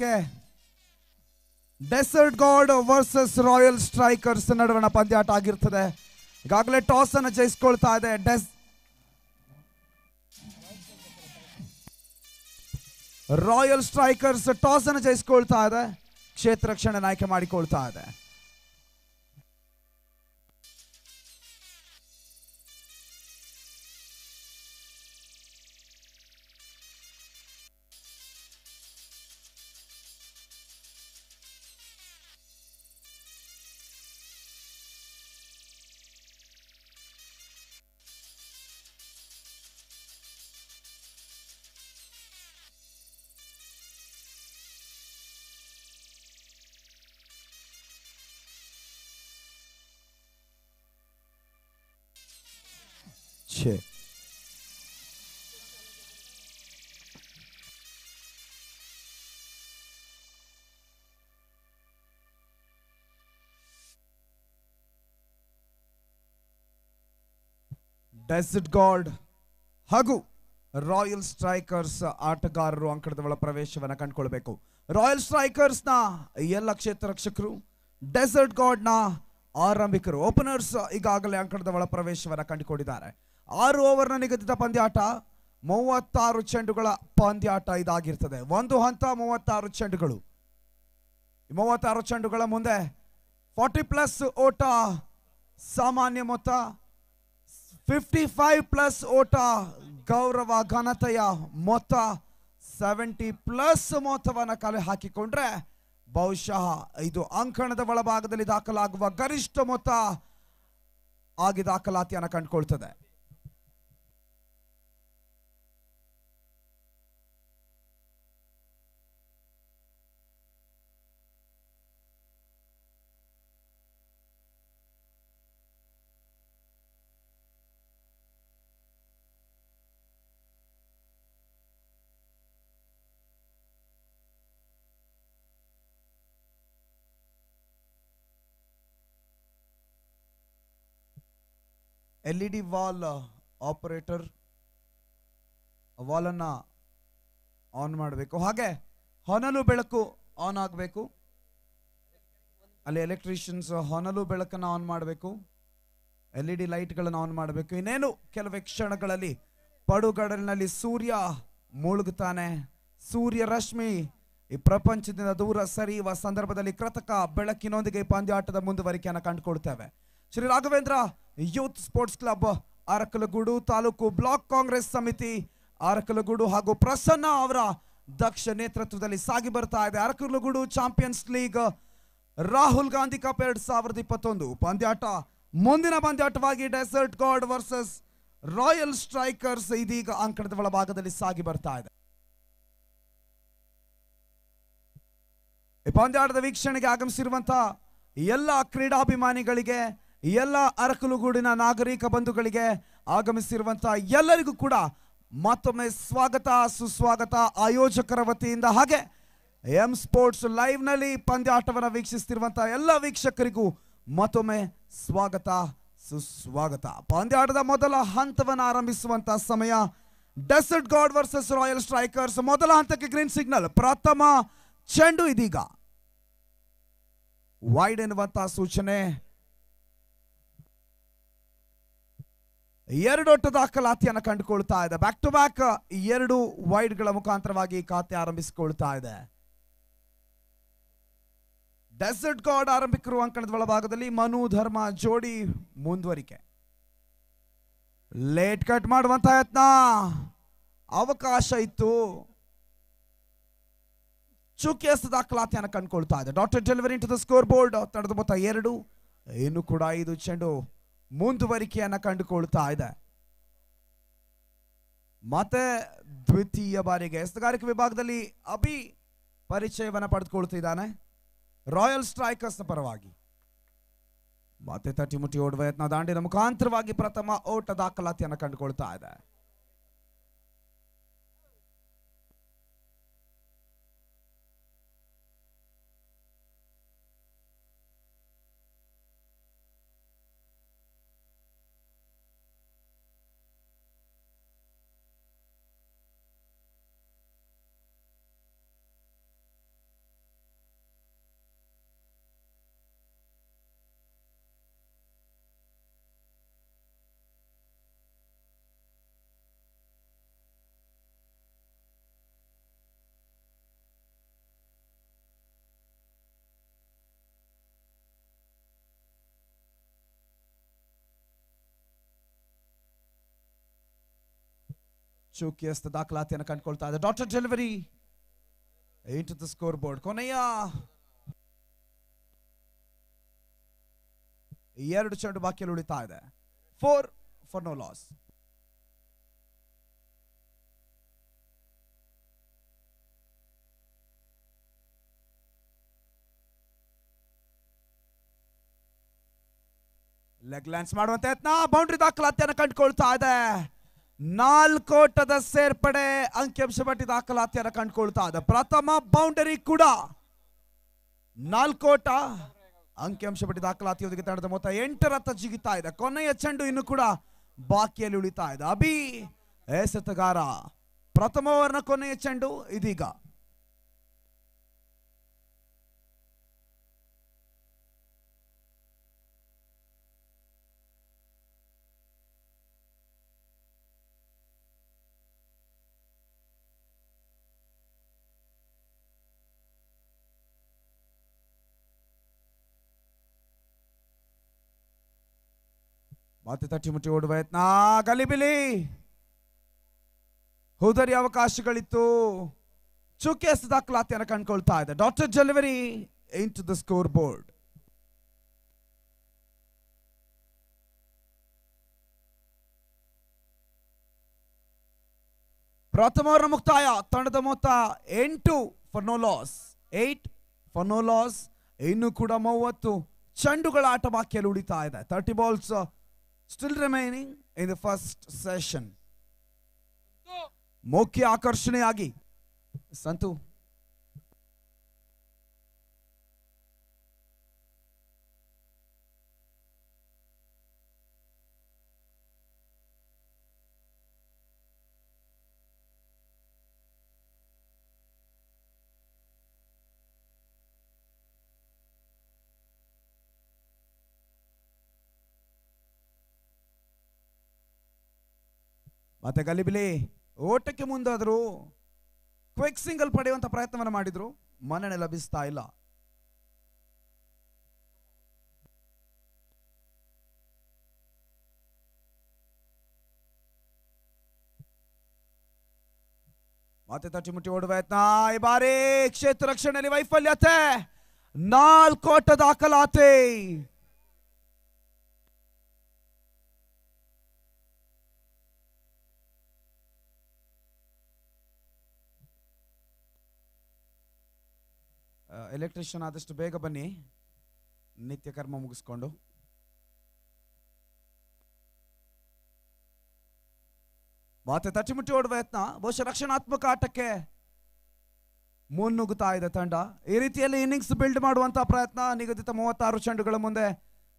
ಪಂದ್ಯಕ್ಕೆ Desert God versus Royal Strikers ನಡುವಣ ಪಂದ್ಯಾಟ ಆಗಿರ್ತದೆ. ಈಗಾಗಲೇ ಟಾಸ್ ಅನ್ನು ಜಯಿಸ್ಕೊಳ್ತಾ ಇದೆ. ಡೆಸ್ ರಾಯಲ್ ಸ್ಟ್ರೈಕರ್ಸ್ ಟಾಸ್ ಅನ್ನು ಜಯಿಸ್ಕೊಳ್ತಾ ಇದೆ. ಕ್ಷೇತ್ರ ರಕ್ಷಣೆ ಆಯ್ಕೆ ಮಾಡಿಕೊಳ್ತಾ ಇದೆ. ಛೇ ಡೆಸರ್ಟ್ ಗಾಡ್ ಹಾಗೂ ರಾಯಲ್ ಸ್ಟ್ರೈಕರ್ಸ್ ಆಟಗಾರರು ಅಂಕಣದ ಒಳ ಪ್ರವೇಶವನ್ನು ಕಂಡುಕೊಳ್ಬೇಕು. ರಾಯಲ್ ಸ್ಟ್ರೈಕರ್ಸ್ನ ಎಲ್ಲ ಕ್ಷೇತ್ರ ರಕ್ಷಕರು ಡೆಸರ್ಟ್ ಗಾಡ್ನ ಆರಂಭಿಕರು ಓಪನರ್ಸ್ ಈಗಾಗಲೇ ಅಂಕಣದ ಒಳ ಪ್ರವೇಶವನ್ನು ಕಂಡುಕೊಂಡಿದ್ದಾರೆ. ಆರು ಓವರ್ನ ನಿಗದಿತ ಪಂದ್ಯಾಟ, ಮೂವತ್ತಾರು ಚೆಂಡುಗಳ ಪಂದ್ಯಾಟ ಇದಾಗಿರ್ತದೆ. ಒಂದು ಹಂತ, ಮೂವತ್ತಾರು ಚೆಂಡುಗಳು. ಮೂವತ್ತಾರು ಚೆಂಡುಗಳ ಮುಂದೆ ಫಾರ್ಟಿ ಪ್ಲಸ್ ಓಟ ಸಾಮಾನ್ಯ ಮೊತ್ತ, ಫಿಫ್ಟಿ ಫೈವ್ ಪ್ಲಸ್ ಓಟ ಗೌರವ ಘನತೆಯ ಮೊತ್ತ, ಸೆವೆಂಟಿ ಪ್ಲಸ್ ಮೊತ್ತವನ್ನು ಕಲೆ ಹಾಕಿಕೊಂಡ್ರೆ ಬಹುಶಃ ಇದು ಅಂಕಣದ ಒಳಭಾಗದಲ್ಲಿ ದಾಖಲಾಗುವ ಗರಿಷ್ಠ ಮೊತ್ತ ಆಗಿ ದಾಖಲಾತಿಯನ್ನು ಕಂಡುಕೊಳ್ತದೆ. L E D wall operator ವಾಲನ್ನು on ಮಾಡಬೇಕು. ಹಾಗೆ ಹೊನಲು ಬೆಳಕು ಆನ್ ಆಗಬೇಕು. ಅಲ್ಲಿ ಎಲೆಕ್ಟ್ರಿಷಿಯನ್ಸ್ ಹೊನಲು ಬೆಳಕನ್ನು ಆನ್ ಮಾಡಬೇಕು. ಎಲ್ ಇ ಡಿ ಲೈಟ್ಗಳನ್ನು ಆನ್ ಮಾಡಬೇಕು. ಇನ್ನೇನು ಕೆಲವೇ ಕ್ಷಣಗಳಲ್ಲಿ ಪಡುಗಡಲಿನಲ್ಲಿ ಸೂರ್ಯ ಮುಳುಗುತ್ತಾನೆ. ಸೂರ್ಯ ರಶ್ಮಿ ಈ ಪ್ರಪಂಚದಿಂದ ದೂರ ಸರಿಯುವ ಸಂದರ್ಭದಲ್ಲಿ ಕೃತಕ ಬೆಳಕಿನೊಂದಿಗೆ ಪಂದ್ಯಾಟದ ಮುಂದುವರಿಕೆಯನ್ನು ಕಂಡುಕೊಳ್ತೇವೆ. Shri Raghavendra youth sports club Arakalagudu taluk block Congress Samiti Arakalagudu ಹಾಗೂ ಪ್ರಸನ್ನ ಅವರ ದಕ್ಷ ನೇತೃತ್ವದಲ್ಲಿ ಸಾಗಿ ಬರ್ತಾ ಇದೆ. Arakalagudu champions league Rahul Gandhi cup ಎರಡ್ ಸಾವಿರದ ಇಪ್ಪತ್ತೊಂದು. ಪಂದ್ಯಾಟ ಮುಂದಿನ ಪಂದ್ಯಾಟವಾಗಿ desert guard versus royal strikers ಇದೀಗ ಅಂಕಣದ ಒಳಭಾಗದಲ್ಲಿ ಸಾಗಿ ಬರ್ತಾ ಇದೆ. ಈ ಪಂದ್ಯಾಟದ ವೀಕ್ಷಣೆಗೆ ಆಗಮಿಸಿರುವಂತಹ ಎಲ್ಲ ಕ್ರೀಡಾಭಿಮಾನಿಗಳಿಗೆ ಎಲ್ಲ ಅರಕಲುಗೂಡಿನ ನಾಗರಿಕ ಬಂಧುಗಳಿಗೆ ಆಗಮಿಸಿರುವಂತಹ ಎಲ್ಲರಿಗೂ ಕೂಡ ಮತ್ತೊಮ್ಮೆ ಸ್ವಾಗತ, ಸುಸ್ವಾಗತ ಆಯೋಜಕರ ವತಿಯಿಂದ. ಹಾಗೆ ಎಂ ಸ್ಪೋರ್ಟ್ಸ್ ಲೈವ್ನಲ್ಲಿ ಪಂದ್ಯಾಟವನ್ನು ವೀಕ್ಷಿಸ್ತಿರುವಂತಹ ಎಲ್ಲ ವೀಕ್ಷಕರಿಗೂ ಮತ್ತೊಮ್ಮೆ ಸ್ವಾಗತ, ಸುಸ್ವಾಗತ. ಪಂದ್ಯಾಟದ ಮೊದಲ ಹಂತವನ್ನು ಆರಂಭಿಸುವಂತಹ ಸಮಯ. Desert guard versus royal strikers. ಮೊದಲ ಹಂತಕ್ಕೆ ಗ್ರೀನ್ ಸಿಗ್ನಲ್. ಪ್ರಥಮ ಚೆಂಡು ಇದೀಗ. ವೈಡ್ ಎನ್ನುವಂತಹ ಸೂಚನೆ. ಎರಡೊಟ್ಟು ದಾಖಲಾತಿಯನ್ನು ಕಂಡುಕೊಳ್ತಾ ಇದೆ. ಬ್ಯಾಕ್ ಟು ಬ್ಯಾಕ್ ಎರಡು ವೈಡ್ಗಳ ಮುಖಾಂತರವಾಗಿ ಖಾತೆ ಆರಂಭಿಸಿಕೊಳ್ತಾ ಇದೆ. ಡೆಸರ್ಟ್ ಗಾಡ್ ಆರಂಭಿಕರು ಅಂಕಣದ ಒಳಭಾಗದಲ್ಲಿ ಮನು, ಧರ್ಮ, ಜೋಡಿ ಮುಂದುವರಿಕೆ. ಲೇಟ್ ಕಟ್ ಮಾಡುವಂತ ಯತ್ನ. ಅವಕಾಶ ಇತ್ತು. ಚುಕ್ಯಸ್ ದಾಖಲಾತಿಯನ್ನು ಕಂಡುಕೊಳ್ತಾ ಇದೆ. ಡಾಕ್ಟರ್ delivery to the score board ತಡೆದು ಮೊತ್ತ ಎರಡು ಏನು ಕೂಡ ಐದು ಚೆಂಡು. ಮುಂದುವರಿಕೆಯನ್ನು ಕಂಡುಕೊಳ್ತಾ ಇದೆ. ಮತ್ತೆ ದ್ವಿತೀಯ ಬಾರಿಗೆ ಎಸ್ತಗಾರಿಕೆ ವಿಭಾಗದಲ್ಲಿ ಅಭಿ ಪರಿಚಯವನ್ನು ಪಡೆದುಕೊಳ್ತಿದ್ದಾನೆ. ರಾಯಲ್ ಸ್ಟ್ರೈಕರ್ಸ್ ಪರವಾಗಿ. ಮತ್ತೆ ತಟ್ಟಿ ಮುಟ್ಟಿ ಓಡುವ ಯತ್ನ ದಾಂಡಿನ ಮುಖಾಂತರವಾಗಿ ಪ್ರಥಮ ಓಟ ದಾಖಲಾತಿಯನ್ನು ಕಂಡುಕೊಳ್ತಾ ಇದೆ. ಚೂಕಿಯಸ್ತ ದಾಖಲಾತಿಯನ್ನು ಕಂಡುಕೊಳ್ತಾ ಇದೆ. ಡಾಕ್ಟರ್ delivery eight the score board ಕೊನೆಯ ಎರಡು ಚೆಂಡು ಬಾಕಿಯಲ್ಲಿ ಉಳಿತಾ ಇದೆ. Four for no loss leg glance ಮಾಡುವಂತ ಯತ್ನ. ಬೌಂಡ್ರಿ ದಾಖಲಾತಿಯನ್ನು ಕಂಡುಕೊಳ್ತಾ ಇದೆ. ನಾಲ್ಕೋಟದ ಸೇರ್ಪಡೆ ಅಂಕಿಅಂಶ ಪಟ್ಟಿ ದಾಖಲಾತಿಯನ್ನು ಕಂಡುಕೊಳ್ತಾ ಇದೆ. ಪ್ರಥಮ ಬೌಂಡರಿ ಕೂಡ ನಾಲ್ಕೋಟ ಅಂಕಿಅಂಶ ಪಟ್ಟಿ ದಾಖಲಾತಿಯೊಂದಿಗೆ ತಂಡದ ಮೊತ್ತ ಎಂಟರತ್ತ ಜಿಗಿತಾ ಇದೆ. ಕೊನೆಯ ಚೆಂಡು ಇನ್ನು ಕೂಡ ಬಾಕಿಯಲ್ಲಿ ಉಳಿತಾ ಇದೆ. ಅಭಿ ಎಸೆತಗಾರ ಪ್ರಥಮ ಓವರ್ನ ಕೊನೆಯ ಚೆಂಡು ಇದೀಗ. ಮತ್ತೆ ತಟ್ಟಿ ಮುಟ್ಟಿ ಓಡುವ ಯತ್ನ. ಗಲಿಬಿಲಿ ಹೋದರಿ, ಅವಕಾಶಗಳಿತ್ತು. ಚುಕ್ಕೆಸ್ ದಾಖಲಾತಿಯನ್ನು ಕಂಡುಕೊಳ್ತಾ ಇದೆ. ಡಾಕ್ಟರ್ delivery into the score board ಪ್ರಥಮ ಓವರ್ನ ಮುಕ್ತಾಯ. ತಂಡದ ಮೊತ್ತ ಎಂಟು for no loss eight for loss ಇನ್ನು ಕೂಡ ಮೂವತ್ತು. ಚಂಡುಗಳ ಆಟ ಬಾಕಿಯಲ್ಲಿ ಉಳಿತಾ ಇದೆ. Thirty balls still remaining in the first session ಮುಖ್ಯ ಆಕರ್ಷಣೆಯಾಗಿ ಸಂತು ಮತ್ತೆ ಗಲಿಬಿಲಿ, ಓಟಕ್ಕೆ ಮುಂದಾದ್ರು ಕ್ವಿಕ್ ಸಿಂಗಲ್ ಪಡೆಯುವಂತ ಪ್ರಯತ್ನವನ್ನು ಮಾಡಿದ್ರು. ಮನ್ನಣೆ ಲಭಿಸ್ತಾ ಇಲ್ಲ. ಮತ್ತೆ ತಟ್ಟಿಮುಟ್ಟಿ ಓಡುವ ಯತ್ನ. ಈ ಬಾರಿ ಕ್ಷೇತ್ರ ರಕ್ಷಣೆಯಲ್ಲಿ ವೈಫಲ್ಯತೆ. ನಾಲ್ಕೋಟ ದಾಖಲಾತಿ. ಎಲೆಕ್ಟ್ರಿಷಿಯನ್ ಆದಷ್ಟು ಬೇಗ ಬನ್ನಿ. ನಿತ್ಯ ಕರ್ಮ ಮುಗಿಸ್ಕೊಂಡು. ಮತ್ತೆ ತಟ್ಟಿಮುಟ್ಟಿ ಓಡುವ ಯತ್ನ. ಬಹುಶಃ ರಕ್ಷಣಾತ್ಮಕ ಆಟಕ್ಕೆ ಮುನ್ನುಗ್ಗುತ್ತಾ ಇದೆ ತಂಡ. ಈ ರೀತಿಯಲ್ಲಿ ಇನ್ನಿಂಗ್ಸ್ ಬಿಲ್ಡ್ ಮಾಡುವಂತಹ ಪ್ರಯತ್ನ, ನಿಗದಿತ ಮೂವತ್ತಾರು ಚೆಂಡುಗಳ ಮುಂದೆ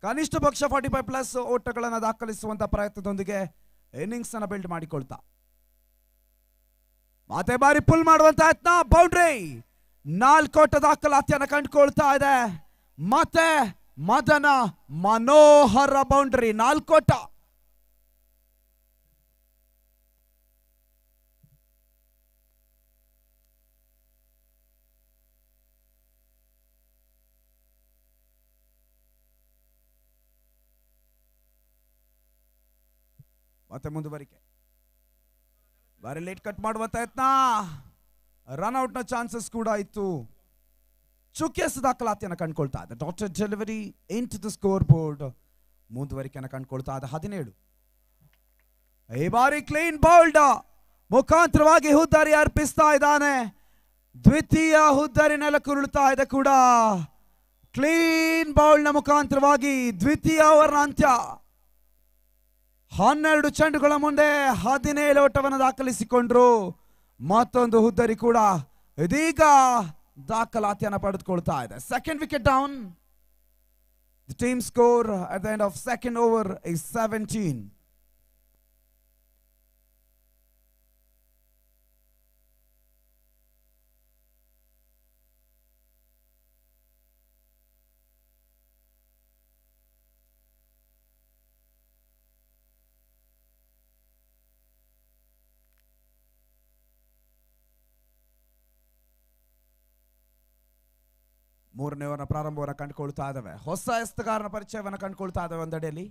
ಕನಿಷ್ಠ ಪಕ್ಷ ಫಾರ್ಟಿ ಫೈವ್ ಪ್ಲಸ್ ಓಟಗಳನ್ನು ದಾಖಲಿಸುವಂತಹ ಪ್ರಯತ್ನದೊಂದಿಗೆ ಇನ್ನಿಂಗ್ಸ್ ಅನ್ನ ಬಿಲ್ಡ್ ಮಾಡಿಕೊಳ್ತಾ. ಮತ್ತೆ ಬಾರಿ ಪುಲ್ ಮಾಡುವಂತಹ ಯತ್ನ. ಬೌಂಡ್ರಿ ನಾಲ್ಕೋಟ ದಾಖಲಾತಿಯನ್ನು ಕಂಡುಕೊಳ್ತಾ ಇದೆ. ಮತ್ತೆ ಮದನ ಮನೋಹರ ಬೌಂಡ್ರಿ ನಾಲ್ಕೋಟ. ಮತ್ತೆ ಮುಂದುವರಿಕೆ. ಬಾರಿ ಲೇಟ್ ಕಟ್ ಮಾಡುವ ಯತ್ನ ರನ್ನ ಚಾನ್ಸಸ್ ಕೂಡ ಇತ್ತು. ಚುಕ್ಕೆಸ್ ದಾಖಲಾತಿಯನ್ನು ಕಂಡುಕೊಳ್ತಾ ಇದೆ ಡಾಕ್ಟರ್ delivery to the score board ಮುಂದುವರಿಕೆಯನ್ನು ಕಂಡುಕೊಳ್ತಾ ಇದೆ ಹದಿನೇಳು. ಈ ಬಾರಿ ಕ್ಲೀನ್ ಬೌಲ್ಡ್ ಮುಖಾಂತರವಾಗಿ ಹುದ್ದಾರಿ ಅರ್ಪಿಸ್ತಾ ಇದ್ದಾನೆ. ದ್ವಿತೀಯ ಹುದ್ದಾರಿ ನೆಲಕ್ಕುರುಳುತ್ತಾ ಇದೆ ಕೂಡ. ಕ್ಲೀನ್ ಬೌಲ್ನ ಮುಖಾಂತರವಾಗಿ ದ್ವಿತೀಯ ಓವರ್ನ ಅಂತ್ಯ. ಹನ್ನೆರಡು ಚೆಂಡುಗಳ ಮುಂದೆ ಹದಿನೇಳು ಓಟವನ್ನು ದಾಖಲಿಸಿಕೊಂಡ್ರು. ಮತ್ತೊಂದು ಹುದ್ದರಿ ಕೂಡ ಇದೀಗ ದಾಖಲಾತಿಯನ್ನು ಪಡೆದುಕೊಳ್ತಾ ಇದೆ second wicket down the team score at the end of second over ಈ 17. ಮೂರನೇವನ ಪ್ರಾರಂಭವನ್ನು ಕಂಡುಕೊಳ್ತಾ ಇದ್ದಾವೆ. ಹೊಸ ಎಸ್ತಗಾರನ ಪರಿಚಯವನ್ನು ಕಂಡುಕೊಳ್ತಾ ಇದ್ದಾವೆ ಒಂದೆಡೆಯಲ್ಲಿ.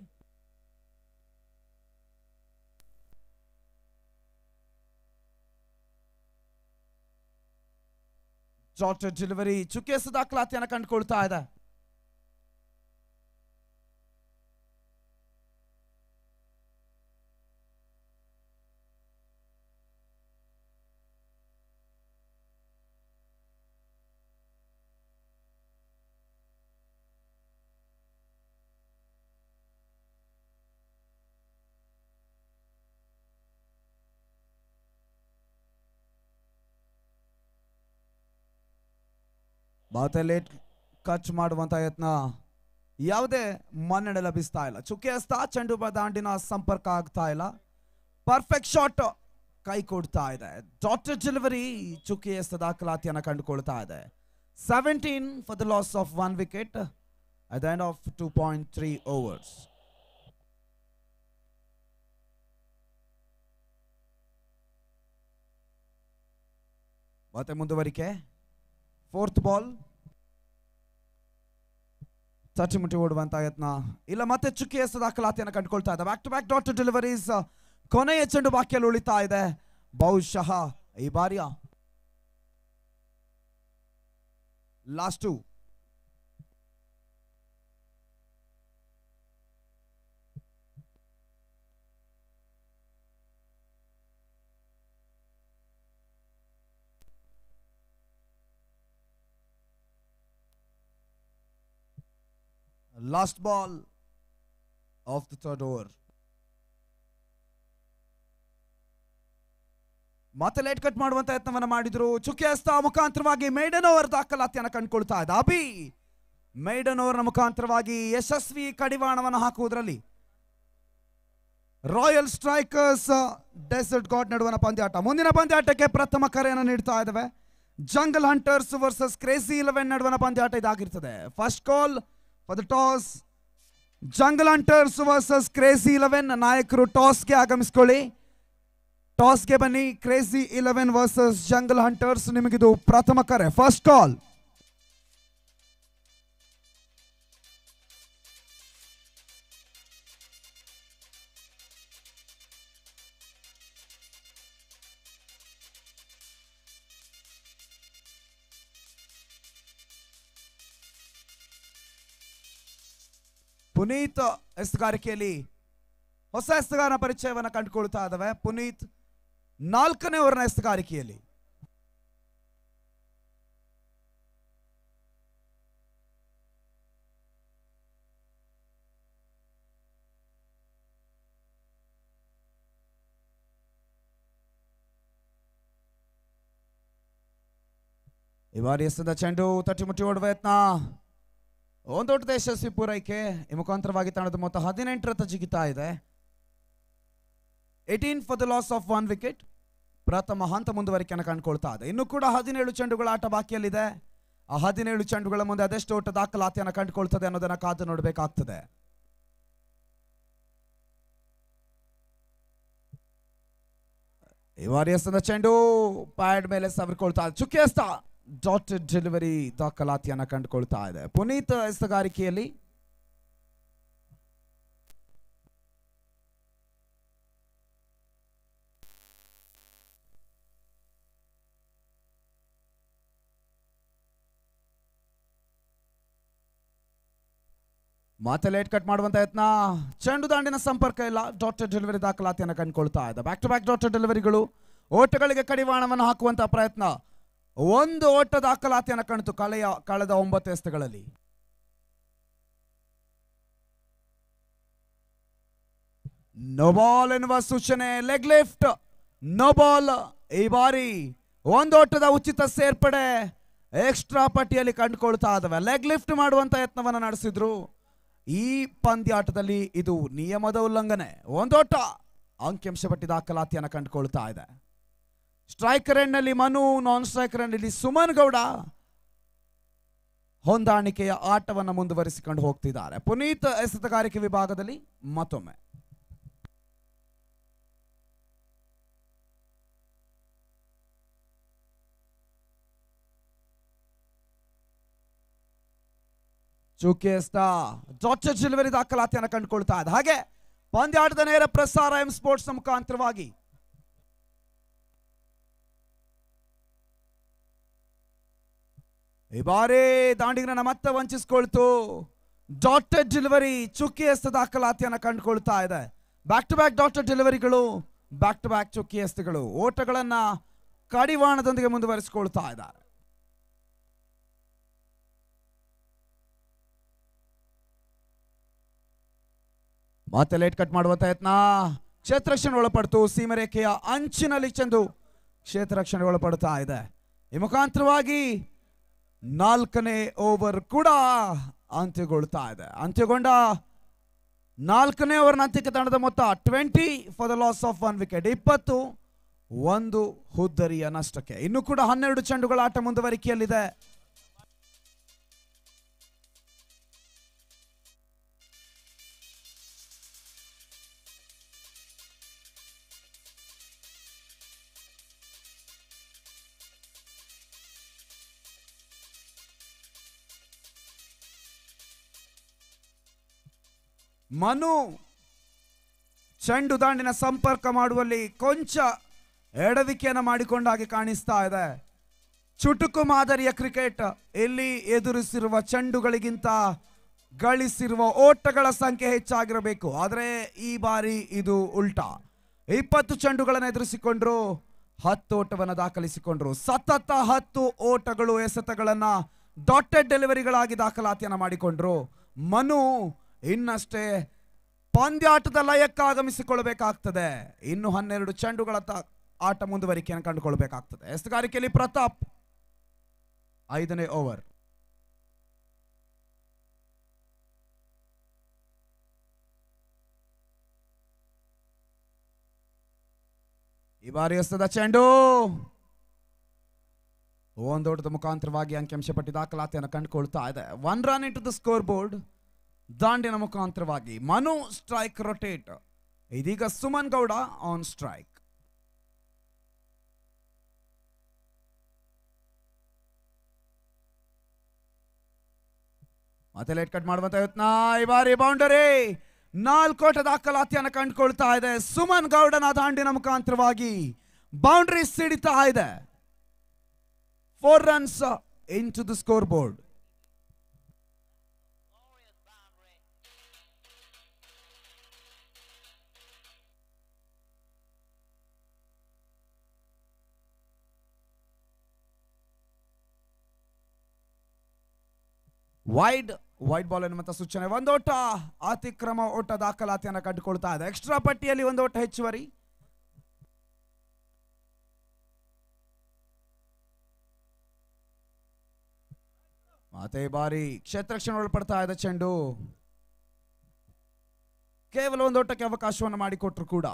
ಜಾರ್ಜ್ ಡೆಲಿವರಿ ಚುಕ್ಕಿಸಿದ ದಾಖಲಾತಿಯನ್ನು ಕಂಡುಕೊಳ್ತಾ ಇದೆ. ಮತ್ತೆ ಲೇಟ್ ಕಚ್ ಮಾಡುವಂತ ಯತ್ನ ಯಾವುದೇ ಮನ್ನಣೆ ಲಭಿಸ್ತಾ ಇಲ್ಲ. ಚುಕ್ಕೆ ಹಸ್ತ ಚೆಂಡು ಬ- ದಾಂಡಿನ ಸಂಪರ್ಕ ಆಗ್ತಾ ಇಲ್ಲ. ಪರ್ಫೆಕ್ಟ್ ಶಾಟ್ ಕೈ ಕೊಡ್ತಾ ಇದೆ. ಡಾಕ್ಟರ್ ಡೆಲಿವರಿ ಚುಕ್ಕೆ ಹಸ್ತ ದಾಖಲಾತಿಯನ್ನು ಕಂಡುಕೊಳ್ತಾ ಇದೆ. Seventeen for the loss of one wicket at the end of two point three overs ಮತ್ತೆ ಮುಂದುವರಿಕೆ. ಫೋರ್ತ್ ಬಾಲ್ ಮುಟ್ಟಿ ಓಡುವಂತ ಯತ್ನ. ಇಲ್ಲ, ಮತ್ತೆ ಚುಕ್ಕಿ ಎಸ್ ದಾಖಲಾತಿಯನ್ನು ಕಂಡುಕೊಳ್ತಾ ಇದೆ. Back to back dot deliveries ಕೊನೆಯ ಚೆಂಡು ಬಾಕಿಯಲ್ಲಿ ಉಳಿತಾ ಇದೆ. ಬಹುಶಃ ಈ ಬಾರಿಯ last to last ball of the over. ಮತ್ತೆ ಲೇಟ್ ಕಟ್ ಮಾಡುವಂತ ಯತ್ನವನ್ನ ಮಾಡಿದ್ರು. ಚುಕ್ಕೆ ಹಸ್ತ ಮುಖಾಂತರವಾಗಿ ಮೇಡನ್ ಓವರ್ ದಾಖಲಾತಿಯನ್ನು ಕಂಡುಕೊಳ್ತಾ ಇದ್ದ ಅಭಿ. ಮೇಡನ್ ಓವರ್ನ ಮುಖಾಂತರವಾಗಿ ಯಶಸ್ವಿ ಕಡಿವಾಣವನ್ನು ಹಾಕುವುದರಲ್ಲಿ ರಾಯಲ್ ಸ್ಟ್ರೈಕರ್ಸ್ ಡೆಸರ್ಟ್ ಗಾಡ್ ನಡುವಣ ಪಂದ್ಯಾಟ. ಮುಂದಿನ ಪಂದ್ಯಾಟಕ್ಕೆ ಪ್ರಥಮ ಕರೆಯನ್ನು ನೀಡ್ತಾ ಇದ್ದಾವೆ jungle hunters versus crazy eleven ನಡುವಣ ಪಂದ್ಯಾಟ ಇದಾಗಿರ್ತದೆ. First call for the toss jungle hunters versus crazy eleven ನಾಯಕರು ಟಾಸ್ಗೆ ಆಗಮಿಸ್ಕೊಳ್ಳಿ. ಟಾಸ್ಗೆ ಬನ್ನಿ crazy eleven versus jungle hunters ನಿಮಗಿದು ಪ್ರಥಮ ಕರೆ. ಫಸ್ಟ್ ಕಾಲ್ ಪುನೀತ್ ಎಸ್ತುಗಾರಿಕೆಯಲ್ಲಿ ಹೊಸ ಎಸ್ತುಗಾರನ ಪರಿಚಯವನ್ನು ಕಂಡುಕೊಳ್ತಾ ಇದ್ದಾವೆ ಪುನೀತ್ ನಾಲ್ಕನೇ ವರ್ಣ ಎಸ್ತುಗಾರಿಕೆಯಲ್ಲಿ ಈ ಬಾರಿ ಎಸೆದ ಚೆಂಡು ತಟ್ಟಿ ಮುಟ್ಟಿ ಓಡುವ ಯತ್ನ. ಒಂದೊಡ್ಡ ಯಶಸ್ವಿ ಪೂರೈಕೆ ಈ ಮುಖಾಂತರವಾಗಿ ತಂಡದ ಮೊತ್ತ ಹದಿನೆಂಟರತ್ತ ಜಿಗಿತಾ ಇದೆ. Eighteen for the loss of one wicket ಪ್ರಥಮ ಹಂತ ಮುಂದುವರಿಕೆಯನ್ನು ಕಂಡುಕೊಳ್ತಾ ಇದೆ. ಇನ್ನು ಕೂಡ ಹದಿನೇಳು ಚೆಂಡುಗಳ ಆಟ ಬಾಕಿಯಲ್ಲಿದೆ. ಆ ಹದಿನೇಳು ಚೆಂಡುಗಳ ಮುಂದೆ ಅದೆಷ್ಟು ಓಟ ದಾಖಲಾತಿಯನ್ನು ಕಂಡುಕೊಳ್ತದೆ ಅನ್ನೋದನ್ನ ಕಾದು ನೋಡಬೇಕಾಗ್ತದೆ. ಈ ಚೆಂಡು, ಪ್ಯಾಡ್ ಮೇಲೆ ಸವರ್ಕೊಳ್ತಾ ಚುಕ್ಕಿ ಚುಕ್ಕೆ ಎಸ್ತ ಡಾಟ್ ಡೆಲಿವರಿ ದಾಖಲಾತಿಯನ್ನು ಕಂಡುಕೊಳ್ತಾ ಇದೆ. ಪುನೀತ್ ಎಸ್ತಗಾರಿಕೆಯಲ್ಲಿ ಮತ್ತೆ ಲೇಟ್ ಕಟ್ ಮಾಡುವಂತ ಯತ್ನ. ಚೆಂಡು ದಾಂಡಿನ ಸಂಪರ್ಕ ಇಲ್ಲ. ಡಾಕ್ಟರ್ ಡೆಲಿವರಿ ದಾಖಲಾತಿಯನ್ನು ಕಂಡುಕೊಳ್ತಾ ಇದೆ. ಬ್ಯಾಕ್ ಟು ಬ್ಯಾಕ್ ಡಾಕ್ಟರ್ ಡೆಲಿವರಿಗಳು ಓಟಗಳಿಗೆ ಕಡಿವಾಣವನ್ನು ಹಾಕುವಂತಹ ಪ್ರಯತ್ನ. ಒಂದು ಓಟ ದಾಖಲಾತಿಯನ್ನು ಕಾಣಿತು ಕಳೆಯ ಕಳೆದ ಒಂಬತ್ತು ಎಸ್ತುಗಳಲ್ಲಿ. ನೋಬಾಲ್ ಎನ್ನುವ ಸೂಚನೆ ಲೆಗ್ ಲಿಫ್ಟ್ ನೋಬಾಲ್ ಈ ಬಾರಿ ಒಂದು ಓಟದ ಉಚಿತ ಸೇರ್ಪಡೆ ಎಕ್ಸ್ಟ್ರಾ ಪಟ್ಟಿಯಲ್ಲಿ ಕಂಡುಕೊಳ್ತಾ ಇದಾವೆ. ಲೆಗ್ ಲಿಫ್ಟ್ ಮಾಡುವಂತ ಯತ್ನವನ್ನು ನಡೆಸಿದ್ರು. ಈ ಪಂದ್ಯಾಟದಲ್ಲಿ ಇದು ನಿಯಮದ ಉಲ್ಲಂಘನೆ. ಒಂದೋಟ ಅಂಕಿಅಂಶ ಪಟ್ಟಿ ದಾಖಲಾತಿಯನ್ನು ಕಂಡುಕೊಳ್ತಾ ಇದೆ. ಸ್ಟ್ರೈಕರ್ ಎಂಡ್ನಲ್ಲಿ ಮನು ನಾನ್ ಸ್ಟ್ರೈಕರ್ ಎಂಡ್ನಲ್ಲಿ ಸುಮನ್ ಗೌಡ ಹೊಂದಾಣಿಕೆಯ ಆಟವನ್ನು ಮುಂದುವರಿಸಿಕೊಂಡು ಹೋಗ್ತಿದ್ದಾರೆ. ಪುನೀತ್ ಎಸೆತಗಾರಿಕೆ ವಿಭಾಗದಲ್ಲಿ ಮತ್ತೊಮ್ಮೆ. ಚುಕೇಸ್ತ ಡಾಕ್ಟರ್ ಡೆಲಿವರಿ ದಾಖಲಾತಿಯನ್ನು ಕಂಡುಕೊಳ್ತಾ ಇದೆ. ಹಾಗೆ ಪಂದ್ಯಾಟದ ನೇರ ಪ್ರಸಾರ ಎಂ ಸ್ಪೋರ್ಟ್ಸ್ ಮುಖಾಂತರವಾಗಿ ಈ ಬಾರಿ ದಾಂಡಿಗರನ್ನ ಮತ್ತೆ ವಂಚಿಸ್ಕೊಳ್ತು. ಡಾಟೆಡ್ ಡೆಲಿವರಿ ಚುಕ್ಕಿ ಎಸ್ತ ದಾಖಲಾತಿಯನ್ನು ಕಂಡುಕೊಳ್ತಾ ಇದೆ. ಬ್ಯಾಕ್ ಟು ಬ್ಯಾಕ್ ಡಾಟೆಡ್ ಡೆಲಿವರಿಗಳು ಬ್ಯಾಕ್ ಟು ಬ್ಯಾಕ್ ಚುಕ್ಕಿ ಎಸ್ತುಗಳು. ಓಟಗಳನ್ನ ಕಡಿವಾಣದೊಂದಿಗೆ ಮುಂದುವರಿಸಿಕೊಳ್ತಾ ಇದ್ದಾರೆ. ಮತ್ತೆ ಲೇಟ್ ಕಟ್ ಮಾಡುವ ಪ್ರಯತ್ನ. ಕ್ಷೇತ್ರ ರಕ್ಷಣೆ ಒಳಪಡ್ತು. ಸೀಮರೇಖೆಯ ಅಂಚಿನಲ್ಲಿ ಚೆಂದು ಕ್ಷೇತ್ರ ರಕ್ಷಣೆ ಒಳಪಡ್ತಾ ಇದೆ. ಈ ಮುಖಾಂತರವಾಗಿ ನಾಲ್ಕನೇ ಓವರ್ ಕೂಡ ಅಂತ್ಯಗೊಳ್ತಾ ಇದೆ. ಅಂತ್ಯಗೊಂಡ ನಾಲ್ಕನೇ ಓವರ್ ಅಂತ್ಯಕ್ಕೆ ತಂಡದ ಮೊತ್ತ twenty for the loss of one wicket ಇಪ್ಪತ್ತು, ಒಂದು ಹುದ್ದರಿಯ ನಷ್ಟಕ್ಕೆ. ಇನ್ನು ಕೂಡ ಹನ್ನೆರಡು ಚೆಂಡುಗಳ ಆಟ ಮುಂದುವರಿಕೆಯಲ್ಲಿದೆ. ಮನು ಚೆಂಡು ದಾಂಡಿನ ಸಂಪರ್ಕ ಮಾಡುವಲ್ಲಿ ಕೊಂಚ ಎಡವಿಕೆಯನ್ನು ಮಾಡಿಕೊಂಡ ಹಾಗೆ ಕಾಣಿಸ್ತಾ ಇದೆ. ಚುಟುಕು ಮಾದರಿಯ ಕ್ರಿಕೆಟ್ ಇಲ್ಲಿ ಎದುರಿಸಿರುವ ಚೆಂಡುಗಳಿಗಿಂತ ಗಳಿಸಿರುವ ಓಟಗಳ ಸಂಖ್ಯೆ ಹೆಚ್ಚಾಗಿರಬೇಕು. ಆದರೆ ಈ ಬಾರಿ ಇದು ಉಲ್ಟಾ. ಇಪ್ಪತ್ತು ಚೆಂಡುಗಳನ್ನು ಎದುರಿಸಿಕೊಂಡ್ರು, ಹತ್ತು ಓಟವನ್ನು ದಾಖಲಿಸಿಕೊಂಡ್ರು. ಸತತ ಹತ್ತು ಓಟಗಳು ಎಸೆತಗಳನ್ನ ಡಾಟೆಡ್ ಡೆಲಿವರಿಗಳಾಗಿ ದಾಖಲಾತಿಯನ್ನು ಮಾಡಿಕೊಂಡ್ರು. ಮನು ಇನ್ನಷ್ಟೇ ಪಂದ್ಯಾಟದ ಲಯಕ್ಕೆ ಆಗಮಿಸಿಕೊಳ್ಳಬೇಕಾಗ್ತದೆ. ಇನ್ನು ಹನ್ನೆರಡು ಚೆಂಡುಗಳ ಆಟ ಮುಂದುವರಿಕೆಯನ್ನು ಕಂಡುಕೊಳ್ಳಬೇಕಾಗ್ತದೆ. ಎಸ್ತುಗಾರಿಕೆಯಲ್ಲಿ ಪ್ರತಾಪ್ ಐದನೇ ಓವರ್ ಈ ಬಾರಿ ಎಸ್ತದ ಚೆಂಡು. ಒಂದೋಟದ ಮುಖಾಂತರವಾಗಿ ಅಂಕಿಅಂಶ ಪಟ್ಟಿ ದಾಖಲಾತಿಯನ್ನು ಕಂಡುಕೊಳ್ತಾ ಇದೆ. One run into the scoreboard ದಾಂಡಿನ ಮುಖಾಂತರವಾಗಿ. ಮನು ಸ್ಟ್ರೈಕ್ ರೊಟೇಟ್ ಇದೀಗ ಸುಮನ್ ಗೌಡ ಆನ್ ಸ್ಟ್ರೈಕ್ ಮತ್ತೆ ಲೇಟ್ ಕಟ್ ಮಾಡುವಂತ ಯತ್ನ. ಈ ಬಾರಿ ಬೌಂಡರಿ ನಾಲ್ಕೋಟ ದಾಖಲಾತಿಯನ್ನು ಕಂಡುಕೊಳ್ತಾ ಇದೆ. ಸುಮನ್ ಗೌಡನ ದಾಂಡಿನ ಮುಖಾಂತರವಾಗಿ ಬೌಂಡರಿ ಸಿಡಿತಾ ಇದೆ. Four runs into the scoreboard wide wide ball ಎನ್ನುವಂಥ ಸೂಚನೆ. ಒಂದೋಟ ಅತಿಕ್ರಮ ಓಟ ದಾಖಲಾತಿಯನ್ನು ಕಂಡುಕೊಳ್ತಾ ಇದೆ. ಎಕ್ಸ್ಟ್ರಾ ಪಟ್ಟಿಯಲ್ಲಿ ಒಂದು ಓಟ ಹೆಚ್ಚುವರಿ. ಮತ್ತೆ ಬಾರಿ ಕ್ಷೇತ್ರ ರಕ್ಷಣೆ ಒಳಪಡ್ತಾ ಇದೆ ಚೆಂಡು. ಕೇವಲ ಒಂದು ಓಟಕ್ಕೆ ಅವಕಾಶವನ್ನು ಮಾಡಿಕೊಟ್ರು ಕೂಡ.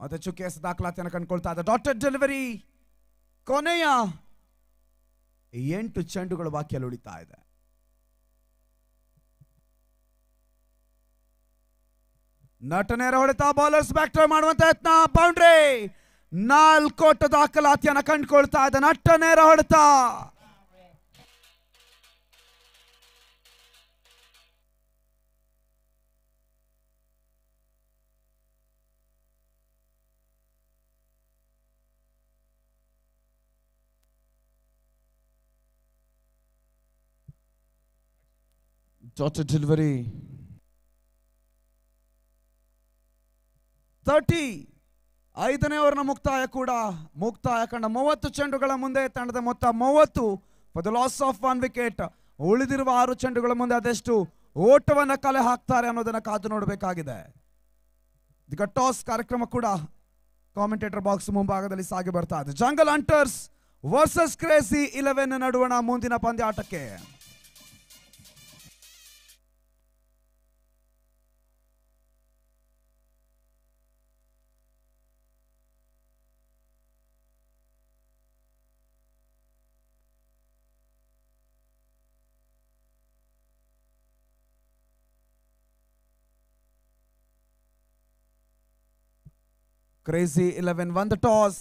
ಮತ್ತೆ ಚುಕ್ಕಿಯ ದಾಖಲಾತಿಯನ್ನು ಕಂಡುಕೊಳ್ತಾ ಇದ್ದ. ಡಾಕ್ಟರ್ ಡೆಲಿವರಿ ಕೊನೆಯ ಎಂಟು ಚೆಂಡುಗಳು ಬಾಕಿಯಲ್ಲಿ ಉಳಿತಾ ಇದೆ. ನಟನೆಯರ ಹೊಡೆತ ಬೌಲರ್ಸ್ ಬ್ಯಾಕ್ ಟ್ರೈ ಮಾಡುವಂತ ಯತ್ನ ಬೌಂಡ್ರಿ ನಾಲ್ಕೋಟ ದಾಖಲಾತಿಯನ್ನು ಕಂಡುಕೊಳ್ತಾ ಇದೆ ನಟನೇರ ಹೊಡೆತ. Delivery. ತರ್ಟಿ ಐದನೇ ಓವರ್ನ ಮುಕ್ತಾಯ ಕೂಡ, ಮುಕ್ತಾಯ ಕಂಡ ಮೂವತ್ತು ಚೆಂಡುಗಳ ಮುಂದೆ ತಂಡದ ಮೊತ್ತ ಮೂವತ್ತು for the loss of one wicket ಉಳಿದಿರುವ ಆರು ಚೆಂಡುಗಳ ಮುಂದೆ ಅದೆಷ್ಟು ಓಟವನ್ನ ಕಲೆ ಹಾಕ್ತಾರೆ ಅನ್ನೋದನ್ನ ಕಾದು ನೋಡಬೇಕಾಗಿದೆ. ಈಗ ಟಾಸ್ ಕಾರ್ಯಕ್ರಮ ಕೂಡ ಕಾಮೆಂಟೇಟರ್ ಬಾಕ್ಸ್ ಮುಂಭಾಗದಲ್ಲಿ ಸಾಗಿ ಬರ್ತಾ ಇದೆ. Jungle hunters versus crazy eleven ನಡುವಣ ಮುಂದಿನ ಪಂದ್ಯಾಟಕ್ಕೆ Crazy 11 won the toss.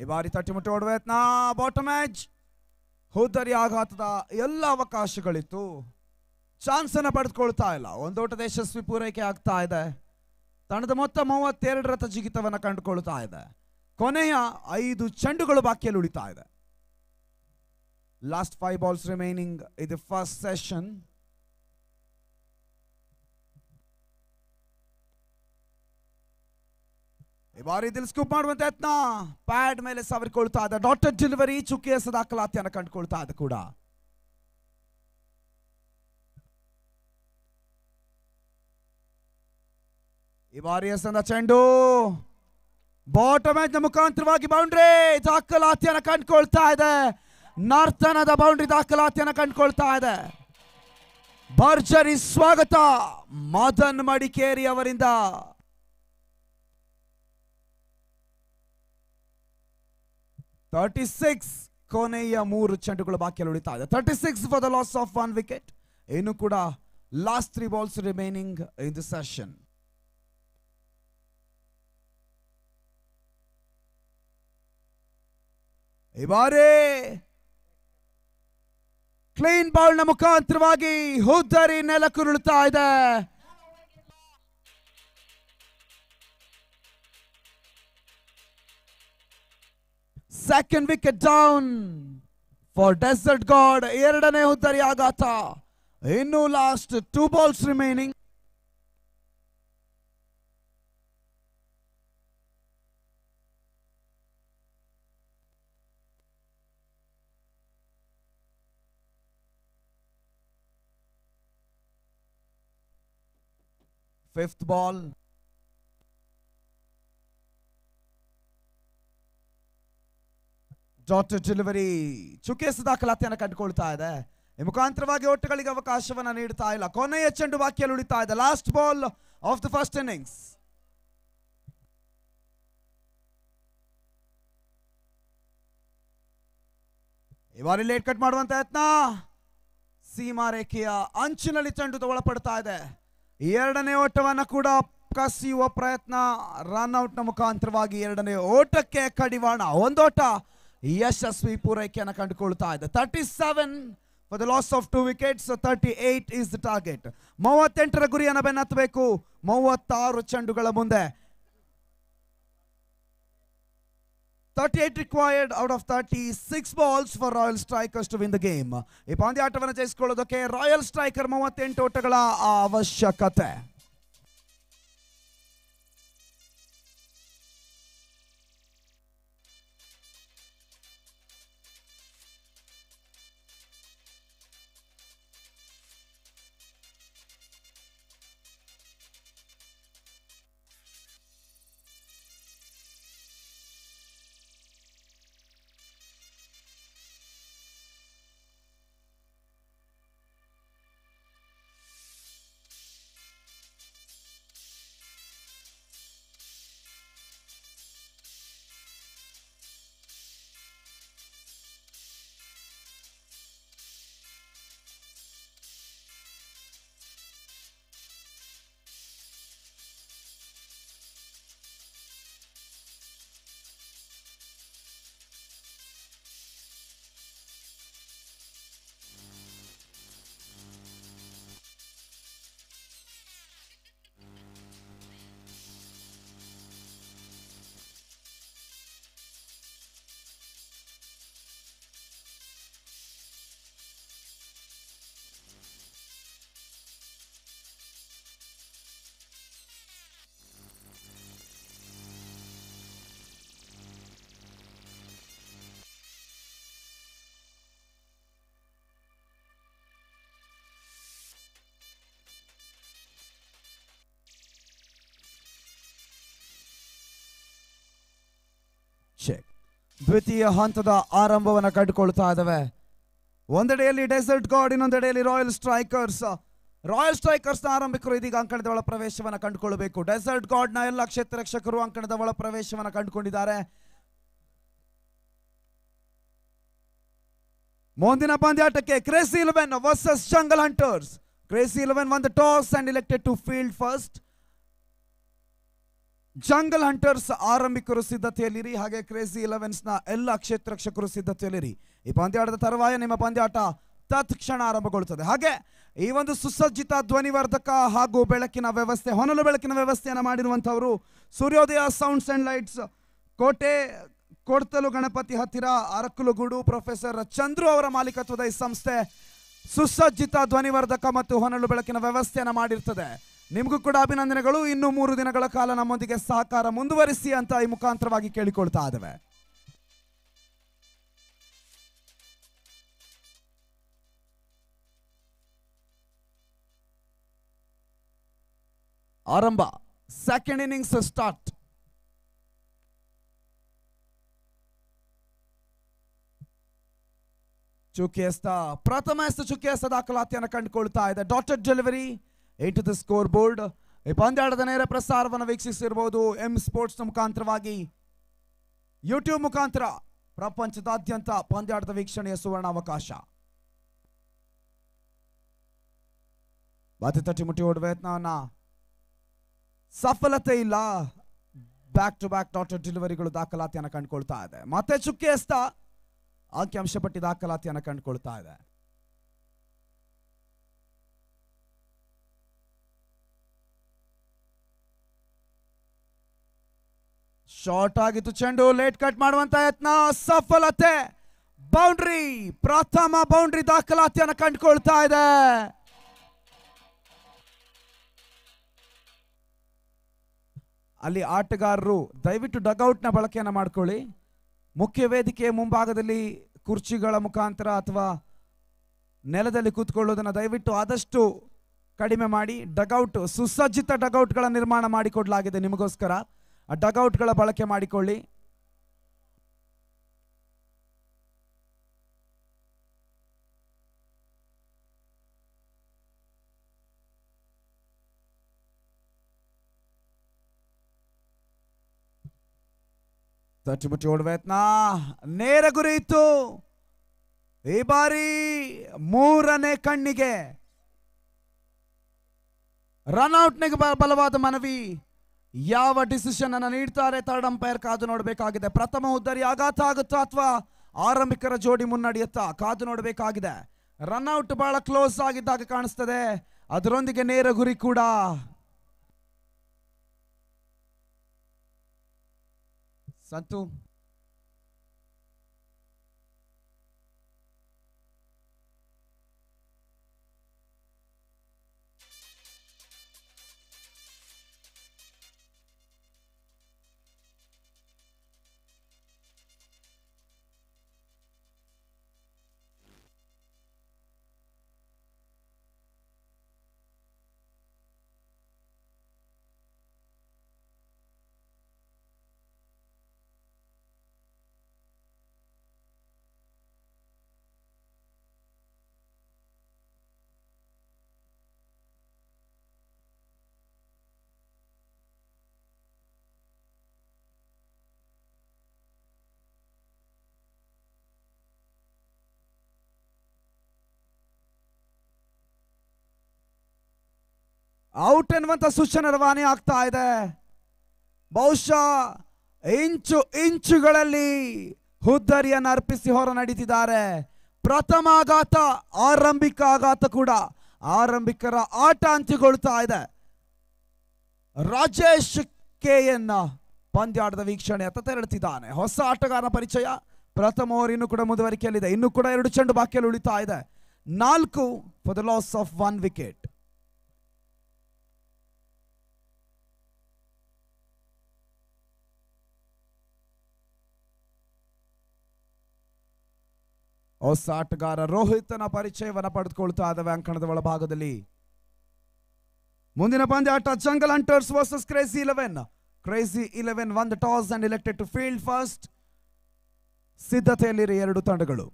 ಈ ಬಾರಿ ತಟ್ಟಿಮುಟ್ಟಿ ನಾ ಬಾಟಮ್ ಮ್ಯಾಚ್ ಹೋದರಿ ಆಘಾತದ ಎಲ್ಲ ಅವಕಾಶಗಳಿತ್ತು. ಚಾನ್ಸ್ ಅನ್ನ ಪಡೆದುಕೊಳ್ತಾ ಇಲ್ಲ. ಒಂದೋಟದ ಯಶಸ್ವಿ ಪೂರೈಕೆ ಆಗ್ತಾ ಇದೆ. ತಂಡದ ಮೊತ್ತ ಮೂವತ್ತೆರಡು ರಥ ಜಿಗಿತವನ್ನು ಕಂಡುಕೊಳ್ತಾ ಇದೆ. ಕೊನೆಯ ಐದು ಚೆಂಡುಗಳು ಬಾಕಿಯಲ್ಲಿ ಉಳಿತಾ ಇದೆ. ಲಾಸ್ಟ್ ಫೈವ್ ಬಾಲ್ಸ್ ರಿಮೈನಿಂಗ್ ಇದು ಫಸ್ಟ್ ಸೆಷನ್ ಈ ಬಾರಿ ದಿಲ್ ಸ್ಕೂಪ್ ಮಾಡುವಂತ ಯತ್ನ. ಪ್ಯಾಡ್ ಮೇಲೆ ಸವರಿಕೊಳ್ತಾ ಇದೆ ಡಾಟರ್ ಡೆಲಿವರಿ ಚುಕ್ಕಿಯ ದಾಖಲಾತಿಯನ್ನು ಕಂಡುಕೊಳ್ತಾ ಇದೆ ಕೂಡ. ಈ ಬಾರಿ ಎಸೆದ ಚೆಂಡು. ಬಾಟಮ್ನ ಮುಖಾಂತರವಾಗಿ ಬೌಂಡ್ರಿ. ದಾಖಲಾತಿಯನ್ನು ಕಂಡುಕೊಳ್ತಾ ಇದೆ. ನರ್ತನದ ಬೌಂಡ್ರಿ ದಾಖಲಾತಿಯನ್ನು ಕಂಡುಕೊಳ್ತಾ ಇದೆ. ಭರ್ಜರಿ ಸ್ವಾಗತ. ಮದನ್ ಮಡಿಕೇರಿ ಅವರಿಂದ. ತರ್ಟಿ ಸಿಕ್ಸ್ ಕೊನೆಯ ಮೂರು ಚೆಂಡುಗಳು ಬಾಕಿಯಲ್ಲಿ ಉಳಿತಾ ಇದೆ. Thirty six for the loss of one wicket ಏನು ಕೂಡ last three balls remaining in the session ಈ ಬಾರಿ ಕ್ಲೀನ್ ಬಾಲ್ನ ಮುಖಾಂತರವಾಗಿ ಹುದ್ದರಿ ನೆಲಕ್ಕುರುಳುತ್ತಾ ಇದೆ. Second wicket down for Desert God. Eradane Uttariyagata. Innu last two balls remaining. Fifth ball. Dotted delivery ಚುಕೇಸ್ ದಾಖಲಾತಿಯನ್ನು ಕಂಡುಕೊಳ್ತಾ ಇದೆ. ಈ ಮುಖಾಂತರವಾಗಿ ಓಟಗಳಿಗೆ ಅವಕಾಶವನ್ನ ನೀಡ್ತಾ ಇಲ್ಲ. ಕೊನೆಯ ಚೆಂಡು ಬಾಕಿಯಲ್ಲಿ ಉಳಿತಾ ಇದೆ. Last ball of the first innings ಈ ಬಾರಿ ಲೇಟ್ ಕಟ್ ಮಾಡುವಂತ ಯತ್ನ. ಸೀಮಾ ರೇಖೆಯ ಅಂಚಿನಲ್ಲಿ ಚೆಂಡು ಒಳಪಡ್ತಾ ಇದೆ. ಎರಡನೇ ಓಟವನ್ನ ಕೂಡ ಕಸಿಯುವ ಪ್ರಯತ್ನ ರನ್ ಔಟ್ನ ಮುಖಾಂತರವಾಗಿ ಎರಡನೇ ಓಟಕ್ಕೆ ಕಡಿವಾಣ. ಒಂದೋಟ ಯಶಸ್ವಿ ಪೂರೈಕೆಯನ್ನು ಕಂಡುಕೊಳ್ತಾ ಇದೆ. Thirty seven for the loss of two wickets thirty eight is the target ಮೂವತ್ತೆಂಟರ ಗುರಿಯನ್ನು ಬೆನ್ನತ್ತಬೇಕು. ಮೂವತ್ತಾರು ಚೆಂಡುಗಳ ಮುಂದೆ. Thirty eight required out of thirty six balls for royal strikers to win the game ಈ ಪಂದ್ಯಾಟವನ್ನು ಜಯಿಸಿಕೊಳ್ಳೋದಕ್ಕೆ ರಾಯಲ್ ಸ್ಟ್ರೈಕರ್ ಮೂವತ್ತೆಂಟು ಓಟಗಳ ಅವಶ್ಯಕತೆ. ದ್ವಿತೀಯ ಹಂತದ ಆರಂಭವನ್ನು ಕಂಡುಕೊಳ್ತಾ ಇದ್ದಾವೆ ಒಂದೆಡೆಯಲ್ಲಿ ಡೆಸರ್ಟ್ ಗಾಡ್ ಇನ್ನೊಂದೆಡೆಯಲ್ಲಿ ರಾಯಲ್ ಸ್ಟ್ರೈಕರ್ಸ್ ರಾಯಲ್ ಸ್ಟ್ರೈಕರ್ಸ್ನ ಆರಂಭಿಕರು ಇದೀಗ ಅಂಕಣದ ಒಳ ಪ್ರವೇಶವನ್ನು ಕಂಡುಕೊಳ್ಳಬೇಕು ಡೆಸರ್ಟ್ ಗಾಡ್ನ ಎಲ್ಲ ಕ್ಷೇತ್ರ ರಕ್ಷಕರು ಅಂಕಣದ ಒಳ ಪ್ರವೇಶವನ್ನು ಕಂಡುಕೊಂಡಿದ್ದಾರೆ. ಮುಂದಿನ ಪಂದ್ಯಾಟಕ್ಕೆ crazy eleven versus jungle hunters crazy eleven ಒಂದು toss and elected to field first jungle hunters ಆರಂಭಿಕರು ಸಿದ್ಧತೆಯಲ್ಲಿರಿ, ಹಾಗೆ ಕ್ರೇಜಿ ನ ಎಲ್ಲ ಕ್ಷೇತ್ರಕ್ಷಕರು ಸಿದ್ಧತೆಯಲ್ಲಿರಿ. ಈ ಪಂದ್ಯಾಟದ ತರುವಾಯ ನಿಮ್ಮ ಪಂದ್ಯಾಟ ತತ್ಕ್ಷಣ ಆರಂಭಗೊಳ್ಳುತ್ತದೆ. ಹಾಗೆ ಈ ಒಂದು ಸುಸಜ್ಜಿತ ಧ್ವನಿವರ್ಧಕ ಹಾಗೂ ಬೆಳಕಿನ ವ್ಯವಸ್ಥೆ, ಹೊನಲು ಬೆಳಕಿನ ವ್ಯವಸ್ಥೆಯನ್ನು ಮಾಡಿರುವಂಥವರು ಸೂರ್ಯೋದಯ ಸೌಂಡ್ಸ್ ಅಂಡ್ ಲೈಟ್ಸ್ ಕೋಟೆ ಕೊಡ್ತಲು ಗಣಪತಿ ಹತ್ತಿರ, ಅರಕಲುಗೂಡು ಪ್ರೊಫೆಸರ್ ಚಂದ್ರು ಅವರ ಮಾಲೀಕತ್ವದ ಈ ಸಂಸ್ಥೆ ಸುಸಜ್ಜಿತ ಧ್ವನಿವರ್ಧಕ ಮತ್ತು ಹೊನಲು ಬೆಳಕಿನ ವ್ಯವಸ್ಥೆಯನ್ನು ಮಾಡಿರ್ತದೆ. ನಿಮಗೂ ಕೂಡ ಅಭಿನಂದನೆಗಳು. ಇನ್ನು ಮೂರು ದಿನಗಳ ಕಾಲ ನಮ್ಮೊಂದಿಗೆ ಸಹಕಾರ ಮುಂದುವರಿಸಿ ಅಂತ ಈ ಮುಖಾಂತರವಾಗಿ ಕೇಳಿಕೊಳ್ತಾ ಇದ್ದಾವೆ. ಆರಂಭ. ಸೆಕೆಂಡ್ ಇನ್ನಿಂಗ್ಸ್ ಸ್ಟಾರ್ಟ್ ಚುಕಿಯಸ್ತ ಪ್ರಥಮ ಎಸ್ತ ಚುಕಿಯಸ್ತ ದಾಖಲಾತಿಯನ್ನು ಕಂಡುಕೊಳ್ತಾ ಇದೆ. Dotted delivery at the scoreboard ಈ ಪಂದ್ಯಾಟದ ನೇರ ಪ್ರಸಾರವನ್ನು ವೀಕ್ಷಿಸಿರ್ಬೋದು ಎಂ ಸ್ಪೋರ್ಟ್ಸ್ ಮುಖಾಂತರವಾಗಿ. ಯೂಟ್ಯೂಬ್ ಮುಖಾಂತರ ಪ್ರಪಂಚದಾದ್ಯಂತ ಪಂದ್ಯಾಟದ ವೀಕ್ಷಣೆಯ ಸುವರ್ಣ ಅವಕಾಶ ಬಾತಿ ತಟ್ಟಿ ಮುಟ್ಟಿ ಯತ್ನವನ್ನ. ಸಫಲತೆ ಇಲ್ಲ. ಬ್ಯಾಕ್ ಟು ಬ್ಯಾಕ್ ಡಾಟರ್ ಡೆಲಿವರಿಗಳು ದಾಖಲಾತಿಯನ್ನು ಕಂಡುಕೊಳ್ತಾ ಇದೆ. ಮತ್ತೆ ಚುಕ್ಕೆ ಎಸ್ತ ಅಂಕಿಅಂಶ ಪಟ್ಟಿ ದಾಖಲಾತಿಯನ್ನು ಕಂಡುಕೊಳ್ತಾ ಇದೆ. ಶಾರ್ಟ್ ಆಗಿತ್ತು ಚೆಂಡು ಲೇಟ್ ಕಟ್ ಮಾಡುವಂತ ಯತ್ನ, ಸಫಲತೆ. ಬೌಂಡ್ರಿ ಪ್ರಥಮ ಬೌಂಡ್ರಿ ದಾಖಲಾತಿಯನ್ನು ಕಂಡುಕೊಳ್ತಾ ಇದೆ. ಅಲ್ಲಿ ಆಟಗಾರರು, ದಯವಿಟ್ಟು ಡಗೌಟ್ನ ಬಳಕೆಯನ್ನು ಮಾಡ್ಕೊಳ್ಳಿ. ಮುಖ್ಯ ವೇದಿಕೆಯ ಮುಂಭಾಗದಲ್ಲಿ ಕುರ್ಚಿಗಳ ಮುಖಾಂತರ ಅಥವಾ ನೆಲದಲ್ಲಿ ಕೂತ್ಕೊಳ್ಳೋದನ್ನು ದಯವಿಟ್ಟು ಆದಷ್ಟು ಕಡಿಮೆ ಮಾಡಿ. ಡಗೌಟ್ ಸುಸಜ್ಜಿತ ಡಗೌಟ್ಗಳ ನಿರ್ಮಾಣ ಮಾಡಿಕೊಡಲಾಗಿದೆ ನಿಮಗೋಸ್ಕರ. ಆ ಡಗೌಟ್ಗಳ ಬಳಕೆ ಮಾಡಿಕೊಳ್ಳಿ. ತಟ್ಟಿ ಮುಟ್ಟಿ ಓಡುವ ಯತ್ನ. ನೇರ ಗುರಿ ಇತ್ತು. ಈ ಬಾರಿ ಮೂರನೇ ಕಣ್ಣಿಗೆ. ರನ್ಔಟ್ನಿಗೆ ಬಲವಾದ ಮನವಿ. ಯಾವ ಡಿಸಿಷನ್ ಅನ್ನು ನೀಡ್ತಾರೆ? ಥರ್ಡ್ ಅಂಪೈರ್ ಕಾದು ನೋಡಬೇಕಾಗಿದೆ. ಪ್ರಥಮ ಉದ್ದರಿ ಆಘಾತ ಆಗುತ್ತಾ ಅಥವಾ ಆರಂಭಿಕರ ಜೋಡಿ ಮುನ್ನಡೆಯುತ್ತಾ? ಕಾದು ನೋಡಬೇಕಾಗಿದೆ. ರನ್ಔಟ್ ಬಹಳ ಕ್ಲೋಸ್ ಆಗಿದ್ದಾಗ ಕಾಣಿಸ್ತದೆ. ಅದರೊಂದಿಗೆ ನೇರ ಗುರಿ ಕೂಡ. ಸಂತು ಔಟ್ ಎನ್ನುವಂಥ ಸೂಚನೆ ರವಾನೆ ಆಗ್ತಾ ಇದೆ. ಬಹುಶಃ ಇಂಚು ಇಂಚುಗಳಲ್ಲಿ ಹುದ್ದರಿಯನ್ನು ಅರ್ಪಿಸಿ ಹೊರ ನಡೀತಿದ್ದಾರೆ. ಪ್ರಥಮ ಆಘಾತ, ಆರಂಭಿಕ ಆಘಾತ ಕೂಡ ಆರಂಭಿಕರ ಆಟ ಅಂತ್ಯಗೊಳ್ತಾ ಇದೆ. ರಾಜೇಶ್ ಕೆ ಎನ್ನ ಪಂದ್ಯಾಟದ ವೀಕ್ಷಣೆ ಅಂತ ತೆರಳುತ್ತಿದ್ದಾನೆ ಹೊಸ ಆಟಗಾರನ ಪರಿಚಯ. ಪ್ರಥಮ ಓವರ್ ಇನ್ನು ಕೂಡ ಮುಂದುವರಿಕೆಯಲ್ಲಿದೆ. ಇನ್ನು ಕೂಡ ಎರಡು ಚೆಂಡು ಬಾಕಿಯಲ್ಲಿ ಉಳಿತಾ ಇದೆ. ನಾಲ್ಕು for the loss of one wicket ಹೊಸ ಆಟಗಾರ ರೋಹಿತನ ಪರಿಚಯವನ್ನ ಪಡೆದುಕೊಳ್ತಾ ಇದ್ದಾವೆ ಅಂಕಣದ ಒಳಭಾಗದಲ್ಲಿ. ಮುಂದಿನ ಪಂದ್ಯ touch jungle hunters versus crazy eleven crazy eleven won toss and elected to field first ಸಿದ್ಧತೆಯಲ್ಲಿರಿ ಎರಡು ತಂಡಗಳು.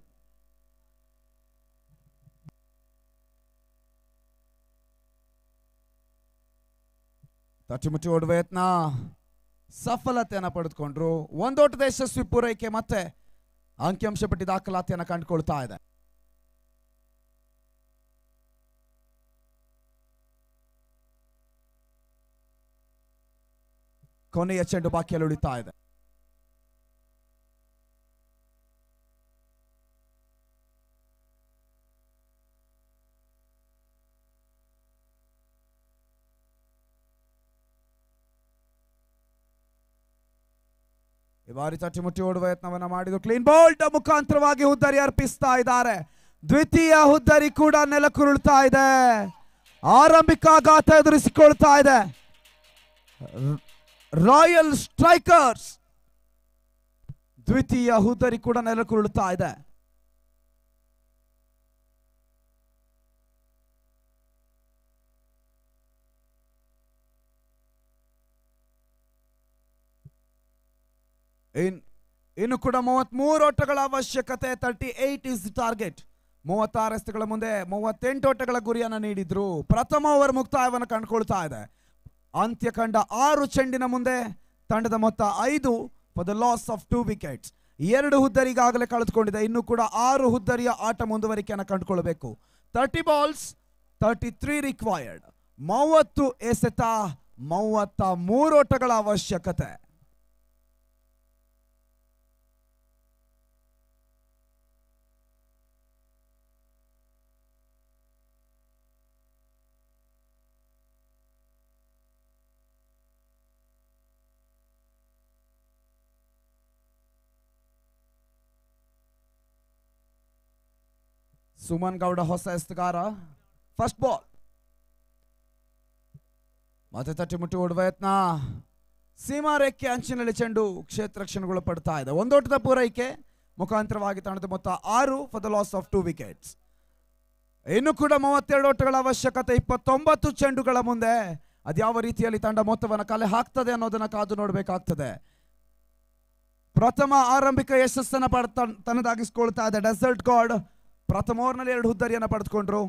ತಟ್ಟಿಮುಟ್ಟಿ ಓಡುವ ಯತ್ನ. ಸಫಲತೆಯನ್ನು ಪಡೆದುಕೊಂಡ್ರು. ಒಂದೋಟದ ಯಶಸ್ವಿ ಪೂರೈಕೆ ಮತ್ತೆ ಅಂಕಿಅಂಶ ಪಟ್ಟಿ ದಾಖಲಾತಿಯನ್ನು ಕಂಡುಕೊಳ್ತಾ ಇದೆ. ಕೊನೆಯ ಚೆಂಡು ಬಾಕಿಯಲ್ಲಿ ಉಳಿತಾ ಇದೆ. ಈ ಬಾರಿ ಮುಟ್ಟಿ ಓಡುವ ಯತ್ನವನ್ನ ಮಾಡಿದ್ದು ಕ್ಲೀನ್ ಬೋಲ್ಟ್ ಮುಖಾಂತರವಾಗಿ ಹುದ್ದರಿ ಅರ್ಪಿಸ್ತಾ ಇದ್ದಾರೆ. ದ್ವಿತೀಯ ಹುದ್ದರಿ ಕೂಡ ನೆಲಕುರುಳ್ತಾ ಇದೆ. ಆರಂಭಿಕ ಆಘಾತ ಎದುರಿಸಿಕೊಳ್ತಾ ಇದೆ. ರಾಯಲ್ ಸ್ಟ್ರೈಕರ್ಸ್ ದ್ವಿತೀಯ ಹುದ್ದರಿ ಕೂಡ ನೆಲಕುರುಳ್ತಾ ಇದೆ. ಇನ್ನು ಕೂಡ ಮೂವತ್ಮೂರು ಓಟಗಳ ಅವಶ್ಯಕತೆ ತರ್ಟಿ ಏಟ್ ಇಸ್ ಟಾರ್ಗೆಟ್ ಮೂವತ್ತಾರು ಎಸ್ತುಗಳ ಮುಂದೆ ಮೂವತ್ತೆಂಟು ಓಟಗಳ ಗುರಿಯನ್ನು ನೀಡಿದ್ರು. ಪ್ರಥಮ ಓವರ್ ಮುಕ್ತಾಯವನ್ನು ಕಂಡುಕೊಳ್ತಾ ಇದೆ. ಅಂತ್ಯ ಕಂಡ ಆರು ಚೆಂಡಿನ ಮುಂದೆ ತಂಡದ ಮೊತ್ತ ಐದು for the loss of two wickets ಎರಡು ಹುದ್ದರಿಗಾಗಲೇ ಕಳೆದುಕೊಂಡಿದೆ. ಇನ್ನು ಕೂಡ ಆರು ಹುದ್ದರಿಯ ಆಟ ಮುಂದುವರಿಕೆಯನ್ನು ಕಂಡುಕೊಳ್ಬೇಕು. Thirty balls thirty three required ಮೂವತ್ತು ಎಸೆತ, ಮೂವತ್ತ ಮೂರು ಓಟಗಳ ಅವಶ್ಯಕತೆ. ಸುಮನ್ ಗೌಡ ಹೊಸ ಎಸ್ತುಗಾರ. ಫಸ್ಟ್ ಬಾಲ್ ಮತ್ತೆ ತಟ್ಟಿ ಮುಟ್ಟಿ ಓಡುವ ಯತ್ನ. ಸೀಮಾ ರೇಖೆ ಅಂಚಿನಲ್ಲಿ ಚೆಂಡು ಕ್ಷೇತ್ರ ರಕ್ಷಣೆಗೊಳಪಡ್ತಾ ಇದೆ. ಒಂದೋಟದ ಪೂರೈಕೆ. ಮುಖಾಂತರವಾಗಿ ತಂಡದ ಮೊತ್ತ ಆರು for the loss of two wickets ಇನ್ನು ಕೂಡ ಮೂವತ್ತೆರಡು ಓಟಗಳ ಅವಶ್ಯಕತೆ. ಇಪ್ಪತ್ತೊಂಬತ್ತು ಚೆಂಡುಗಳ ಮುಂದೆ ಅದ್ಯಾವ ರೀತಿಯಲ್ಲಿ ತಂಡ ಮೊತ್ತವನ್ನು ಕಲೆ ಹಾಕ್ತದೆ ಅನ್ನೋದನ್ನ ಕಾದು ನೋಡಬೇಕಾಗ್ತದೆ. ಪ್ರಥಮ ಆರಂಭಿಕ ಯಶಸ್ಸನ್ನು ಪಡ ತನ್ನದಾಗಿಸ್ಕೊಳ್ತಾ ಇದೆ. ಡೆಸರ್ಟ್ ಗಾಡ್ ಪ್ರಥಮ ಓವರ್ನಲ್ಲಿ ಎರಡು ಹುದ್ದರಿಯನ್ನು ಪಡೆದುಕೊಂಡ್ರು.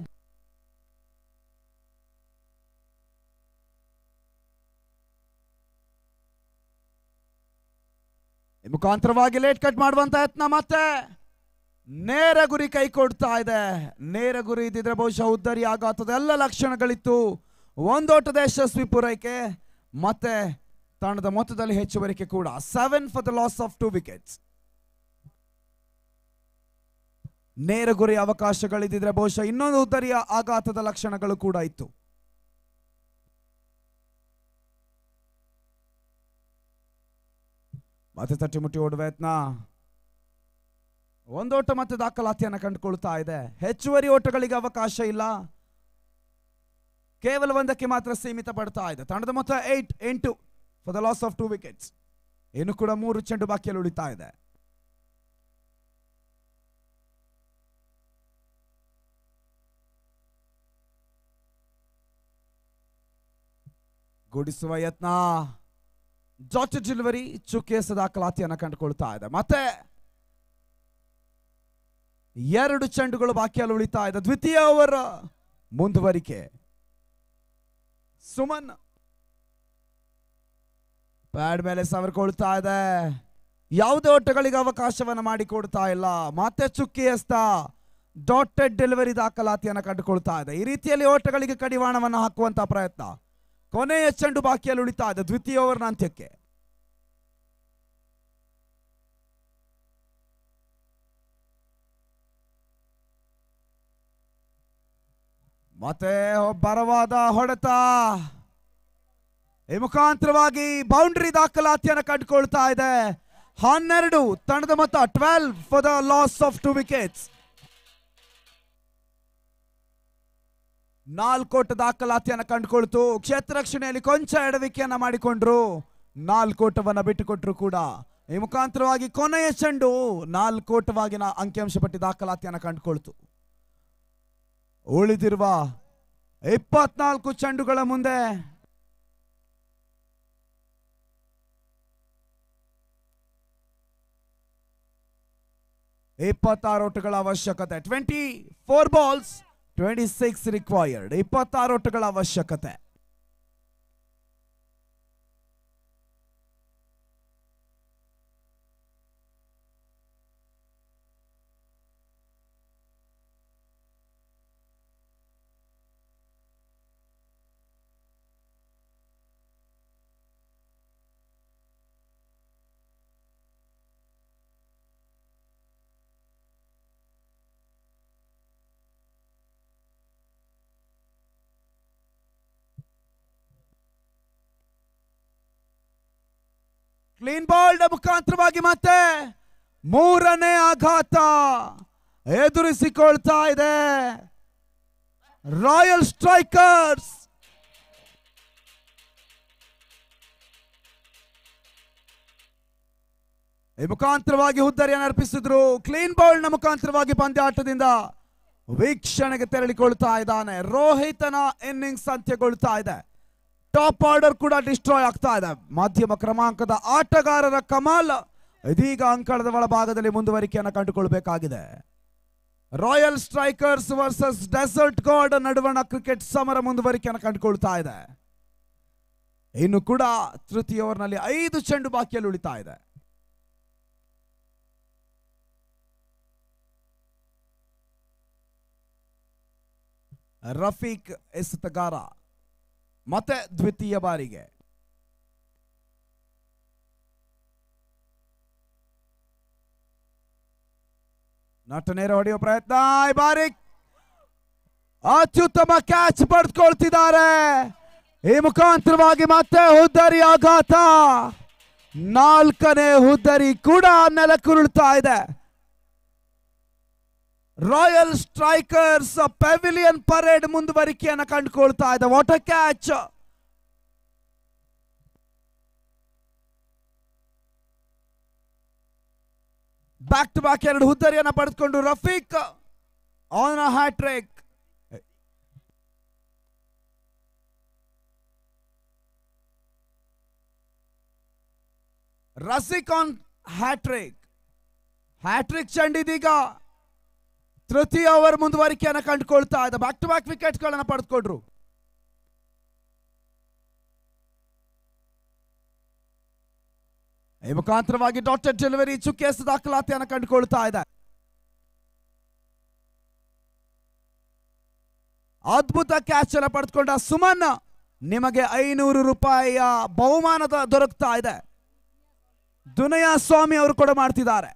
ಮುಖಾಂತರವಾಗಿ ಲೇಟ್ ಕಟ್ ಮಾಡುವಂತ ಯತ್ನ ಮತ್ತೆ ನೇರ ಗುರಿ ಕೈ ಕೊಡ್ತಾ ಇದೆ. ನೇರ ಗುರಿ ಇದ್ದಿದ್ರೆ ಬಹುಶಃ ಉದ್ದರಿ ಆಗಾತದ ಎಲ್ಲ ಲಕ್ಷಣಗಳಿತ್ತು. ಒಂದೋಟದ ಯಶಸ್ವಿ ಪೂರೈಕೆ, ಮತ್ತೆ ತಂಡದ ಮೊತ್ತದಲ್ಲಿ ಹೆಚ್ಚುವರಿಕೆ ಕೂಡ. Seven for the loss of two wickets ನೇರ ಗುರಿ ಅವಕಾಶಗಳಿದ್ದಿದ್ರೆ ಬಹುಶಃ ಇನ್ನೊಂದು ಉದ್ದರಿಯ ಆಘಾತದ ಲಕ್ಷಣಗಳು ಕೂಡ ಇತ್ತು. ಮತ್ತೆ ತಟ್ಟಿ ಮುಟ್ಟಿ ಓಡುವ ಯತ್ನ. ಒಂದೋಟ ಮತ್ತೆ ದಾಖಲಾತಿಯನ್ನು ಕಂಡುಕೊಳ್ತಾ ಇದೆ. ಹೆಚ್ಚುವರಿ ಓಟಗಳಿಗೆ ಅವಕಾಶ ಇಲ್ಲ. ಕೇವಲ ಒಂದಕ್ಕೆ ಮಾತ್ರ ಸೀಮಿತ ಪಡ್ತಾ ಇದೆ. ತಂಡದ ಮೊತ್ತ ಏಟ್ ಎಂಟು for the loss of two wickets ಇನ್ನು ಕೂಡ ಮೂರು ಚೆಂಡು ಬಾಕಿಯಲ್ಲಿ ಉಳಿತಾ ಇದೆ. ಗುಡಿಸುವ ಯತ್ನ. ಜಾಟ್ ಡೆಲಿವರಿ ಚುಕೇಸ ದಾಖಲಾತಿಯನ್ನು ಕಂಡುಕೊಳ್ತಾ ಇದೆ. ಮತ್ತೆ ಎರಡು ಚೆಂಡುಗಳು ಬಾಕಿಯಲ್ಲಿ ಉಳಿತಾ ಇದೆ. ದ್ವಿತೀಯ ಅವರ ಮುಂದುವರಿಕೆ. ಸುಮನ್ ಪ್ಯಾಡ್ ಮೇಲೆ ಸವರ್ಕೊಳ್ತಾ ಇದೆ. ಯಾವುದೇ ಓಟಗಳಿಗೆ ಅವಕಾಶವನ್ನು ಮಾಡಿಕೊಡ್ತಾ ಇಲ್ಲ. ಮತ್ತೆ ಚುಕ್ಕಿ ಎಸ್ತ ಡಾಟೆಡ್ ಡೆಲಿವರಿ ದಾಖಲಾತಿಯನ್ನು ಕಂಡುಕೊಳ್ತಾ ಇದೆ. ಈ ರೀತಿಯಲ್ಲಿ ಓಟಗಳಿಗೆ ಕಡಿವಾಣವನ್ನು ಹಾಕುವಂತ ಪ್ರಯತ್ನ. ಕೊನೆಯ ಚೆಂಡು ಬಾಕಿಯಲ್ಲಿ ಉಳಿತಾ ಇದೆ ದ್ವಿತೀಯ ಓವರ್ನ ಅಂತ್ಯಕ್ಕೆ ಮತ್ತೆ ಬರವಾದ ಹೊಡೆತ. ಈ ಮುಖಾಂತರವಾಗಿ ಬೌಂಡ್ರಿ ದಾಖಲಾತಿಯನ್ನು ಕಂಡುಕೊಳ್ತಾ ಇದೆ. ಹನ್ನೆರಡು, ತಂಡದ ಮೊತ್ತ twelve for the loss of two wickets ನಾಲ್ಕೋಟ ದಾಖಲಾತಿಯನ್ನು ಕಂಡುಕೊಳ್ತು. ಕ್ಷೇತ್ರ ರಕ್ಷಣೆಯಲ್ಲಿ ಕೊಂಚ ಎಡವಿಕೆಯನ್ನ ಮಾಡಿಕೊಂಡ್ರು. ನಾಲ್ಕೋಟವನ್ನ ಬಿಟ್ಟುಕೊಟ್ರು ಕೂಡ. ಈ ಮುಖಾಂತರವಾಗಿ ಕೊನೆಯ ಚೆಂಡು ನಾಲ್ಕೋಟವಾಗಿನ ಅಂಕಿಅಂಶ ಪಟ್ಟಿ ದಾಖಲಾತಿಯನ್ನು ಕಂಡುಕೊಳ್ತು. ಉಳಿದಿರುವ ಇಪ್ಪತ್ನಾಲ್ಕು ಚೆಂಡುಗಳ ಮುಂದೆ ಇಪ್ಪತ್ತಾರು ಓಟಗಳ ಅವಶ್ಯಕತೆ. Twenty four balls twenty six required ಇಪ್ಪತ್ತಾರು ಒಟ್ಟುಗಳ ಅವಶ್ಯಕತೆ. ಕ್ಲೀನ್ ಬಾಲ್ಡ್ ಮುಖಾಂತರವಾಗಿ ಮತ್ತೆ ಮೂರನೇ ಆಘಾತ ಎದುರಿಸಿಕೊಳ್ತಾ ಇದೆ. ರಾಯಲ್ ಸ್ಟ್ರೈಕರ್ಸ್ ಈ ಮುಖಾಂತರವಾಗಿ ಹುದ್ದರಿಯನ್ನು ಅರ್ಪಿಸಿದ್ರು. ಕ್ಲೀನ್ ಬೌಲ್ಡ್ನ ಮುಖಾಂತರವಾಗಿ ಪಂದ್ಯಾಟದಿಂದ ವೀಕ್ಷಣೆಗೆ ತೆರಳಿಕೊಳ್ತಾ ಇದ್ದಾನೆ. ರೋಹಿತನ ಇನ್ನಿಂಗ್ಸ್ ಅಂತ್ಯಗೊಳ್ತಾ ಇದೆ. ಟಾಪ್ ಆರ್ಡರ್ ಕೂಡ ಡಿಸ್ಟ್ರಾಯ್ ಆಗ್ತಾ ಇದೆ. ಮಾಧ್ಯಮ ಕ್ರಮಾಂಕದ ಆಟಗಾರರ ಕಮಾಲ್ ಇದೀಗ ಅಂಕಣದ ಒಳಭಾಗದಲ್ಲಿ ಮುಂದುವರಿಕೆಯನ್ನು ಕಂಡುಕೊಳ್ಬೇಕಾಗಿದೆ. Royal strikers versus desert guard ನಡುವಣ ಕ್ರಿಕೆಟ್ ಸಮರ ಮುಂದುವರಿಕೆಯನ್ನು ಕಂಡುಕೊಳ್ತಾ ಇದೆ. ಇನ್ನು ಕೂಡ ತೃತೀಯ ಓವರ್ನಲ್ಲಿ ಐದು ಚೆಂಡು ಬಾಕಿಯಲ್ಲಿ ಉಳಿತಾ ಇದೆ. ರಫೀಕ್ ಎಸೆತಗಾರ ಮತ್ತೆ ದ್ವಿತೀಯ ಬಾರಿಗೆ ನಟ ನೇರ ಹೊಡೆಯುವ ಪ್ರಯತ್ನ, ಈ ಬಾರಿ ಅತ್ಯುತ್ತಮ ಕ್ಯಾಚ್ ಪಡೆದುಕೊಳ್ತಿದ್ದಾರೆ. ಈ ಮುಖಾಂತರವಾಗಿ ಮತ್ತೆ ಹುದ್ದರಿ ಆಘಾತ. ನಾಲ್ಕನೇ ಹುದ್ದರಿ ಕೂಡ ನೆಲಕ್ಕುರುಳ್ತಾ ಇದೆ. ರಾಯಲ್ ಸ್ಟ್ರೈಕರ್ಸ್ ಪೆವಿಲಿಯನ್ ಪರೇಡ್ ಮುಂದುವರಿಕೆಯನ್ನು ಕಂಡುಕೊಳ್ತಾ ಇದೆ. Water catch back to back ಎರಡು ಹುದ್ದರಿಯನ್ನು ಪಡೆದುಕೊಂಡು Rafiq on hat trick Rasik on hat trick hat trick ಚಂಡಿದೀಗ ತೃತೀಯ ಓವರ್ ಮುಂದುವರಿಕೆಯನ್ನು ಕಂಡುಕೊಳ್ತಾ ಇದ್ದ ಬ್ಯಾಕ್ ಟು ಬ್ಯಾಕ್ ವಿಕೆಟ್ಗಳನ್ನು ಪಡೆದುಕೊಂಡ್ರು. ಈ ಮುಖಾಂತರವಾಗಿ ಡಾಕ್ಟರ್ ಡೆಲಿವರಿ ಚುಕ್ಕೇಸ್ ದಾಖಲಾತಿಯನ್ನು ಕಂಡುಕೊಳ್ತಾ ಇದೆ. ಅದ್ಭುತ ಕ್ಯಾಚ್ ಅನ್ನು ಪಡೆದುಕೊಂಡ ಸುಮನ್ ನಿಮಗೆ ಐನೂರು ರೂಪಾಯಿಯ ಬಹುಮಾನದ ದೊರಕ್ತಾ ಇದೆ. ದುನಯಾ ಸ್ವಾಮಿ ಅವರು ಕೂಡ ಮಾಡ್ತಿದ್ದಾರೆ.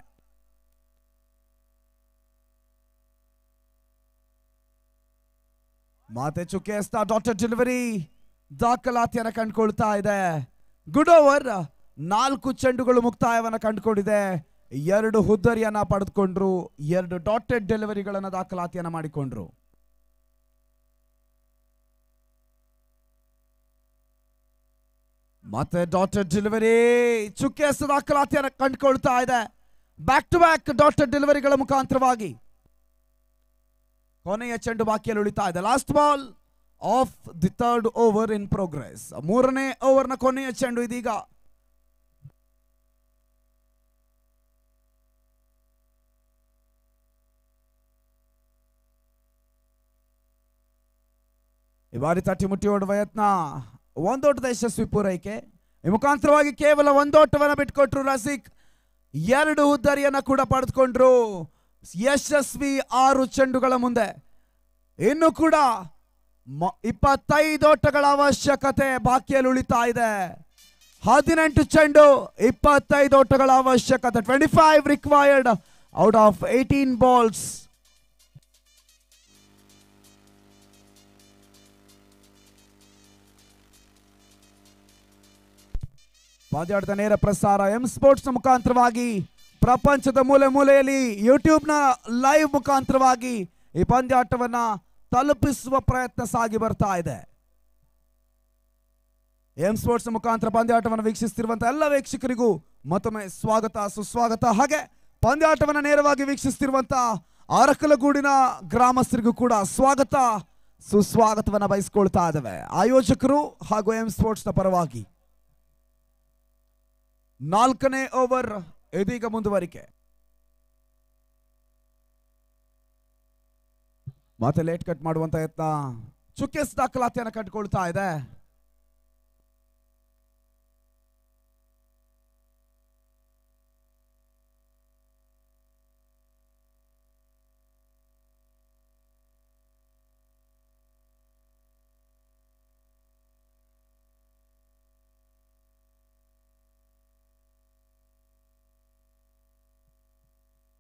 ಮಾತೆ ಚುಕ್ಕೇಸ್ತಾ ಡಾಕ್ಟರ್ ಡೆಲಿವರಿ ದಾಖಲಾತಿಯನ್ನು ಕಂಡುಕೊಳ್ತಾ ಇದೆ. ಗುಡ್ ಓವರ್ ನಾಲ್ಕು ಚೆಂಡುಗಳು ಮುಕ್ತಾಯವನ್ನು ಕಂಡುಕೊಂಡಿದೆ. ಎರಡು ಹುದ್ದರಿಯನ್ನ ಪಡೆದುಕೊಂಡ್ರು, ಎರಡು ಡಾಟೆಡ್ ಡೆಲಿವರಿಗಳನ್ನ ದಾಖಲಾತಿಯನ್ನ ಮಾಡಿಕೊಂಡ್ರು. ಮತ್ತೆ ಡಾಟೆಡ್ ಡೆಲಿವರಿ ಚುಕ್ಕೇಸ್ ದಾಖಲಾತಿಯನ್ನು ಕಂಡುಕೊಳ್ತಾ ಇದೆ. ಬ್ಯಾಕ್ ಟು ಬ್ಯಾಕ್ ಡಾಟೆಡ್ ಡೆಲಿವರಿಗಳ ಮುಖಾಂತರವಾಗಿ. ಕೊನೆಯ ಚೆಂಡು ಬಾಕಿಯಲ್ಲಿ ಉಳಿತಾ ಇದೆ. Last ball of the third over in progress ಮೂರನೇ ಓವರ್ನ ಕೊನೆಯ ಚೆಂಡು ಇದೀಗ. ಈ ಬಾರಿ ತಟ್ಟಿ ಮುಟ್ಟಿ ಓಡುವ ಯತ್ನ. ಒಂದೋಟದ ಯಶಸ್ವಿ ಪೂರೈಕೆ. ಈ ಮುಖಾಂತರವಾಗಿ ಕೇವಲ ಒಂದೋಟವನ್ನು ಬಿಟ್ಕೊಟ್ರು ರಸಿಕ್. ಎರಡು ಉದ್ದರಿಯನ್ನು ಕೂಡ ಪಡೆದುಕೊಂಡ್ರು. ಯಶಸ್ವಿ ಆರು ಚೆಂಡುಗಳ ಮುಂದೆ. ಇನ್ನು ಕೂಡ ಮ- ಇಪ್ಪತ್ತೈದು ಓಟಗಳ ಅವಶ್ಯಕತೆ ಬಾಕಿಯಲ್ಲಿ ಉಳಿತಾ ಇದೆ. ಹದಿನೆಂಟು ಚೆಂಡು, ಇಪ್ಪತ್ತೈದು ಓಟಗಳ ಅವಶ್ಯಕತೆ. Twenty five required out of eighteen balls ಪಂದ್ಯಾಟದ ನೇರ ಪ್ರಸಾರ ಎಂ ಸ್ಪೋರ್ಟ್ಸ್ ಮುಖಾಂತರವಾಗಿ ಪ್ರಪಂಚದ ಮೂಲೆ ಮೂಲೆಯಲ್ಲಿ ಯೂಟ್ಯೂಬ್ನ ಲೈವ್ ಮುಖಾಂತರವಾಗಿ ಈ ಪಂದ್ಯಾಟವನ್ನ ತಲುಪಿಸುವ ಪ್ರಯತ್ನ ಸಾಗಿ ಬರ್ತಾ ಇದೆ. ಎಂ ಸ್ಪೋರ್ಟ್ಸ್ ಮುಖಾಂತರ ಪಂದ್ಯಾಟವನ್ನು ವೀಕ್ಷಿಸ್ತಿರುವಂತಹ ಎಲ್ಲ ವೀಕ್ಷಕರಿಗೂ ಮತ್ತೊಮ್ಮೆ ಸ್ವಾಗತ, ಸುಸ್ವಾಗತ. ಹಾಗೆ ಪಂದ್ಯಾಟವನ್ನು ನೇರವಾಗಿ ವೀಕ್ಷಿಸ್ತಿರುವಂತಹ ಅರಕಲಗೂಡಿನ ಗ್ರಾಮಸ್ಥರಿಗೂ ಕೂಡ ಸ್ವಾಗತ, ಸುಸ್ವಾಗತವನ್ನು ಬಯಸ್ಕೊಳ್ತಾ ಇದ್ದಾವೆ. ಆಯೋಜಕರು ಹಾಗೂ ಎಂ ಸ್ಪೋರ್ಟ್ಸ್ನ ಪರವಾಗಿ ನಾಲ್ಕನೇ ಓವರ್ ಇದೀಗ ಮುಂದುವರಿಕೆ. ಮತ್ತೆ ಲೇಟ್ ಕಟ್ ಮಾಡುವಂತ ಯತ್ನ. ಚುಕ್ಕೆಸ್ ದಾಖಲಾತಿಯನ್ನು ಕಟ್ಕೊಳ್ತಾ ಇದೆ.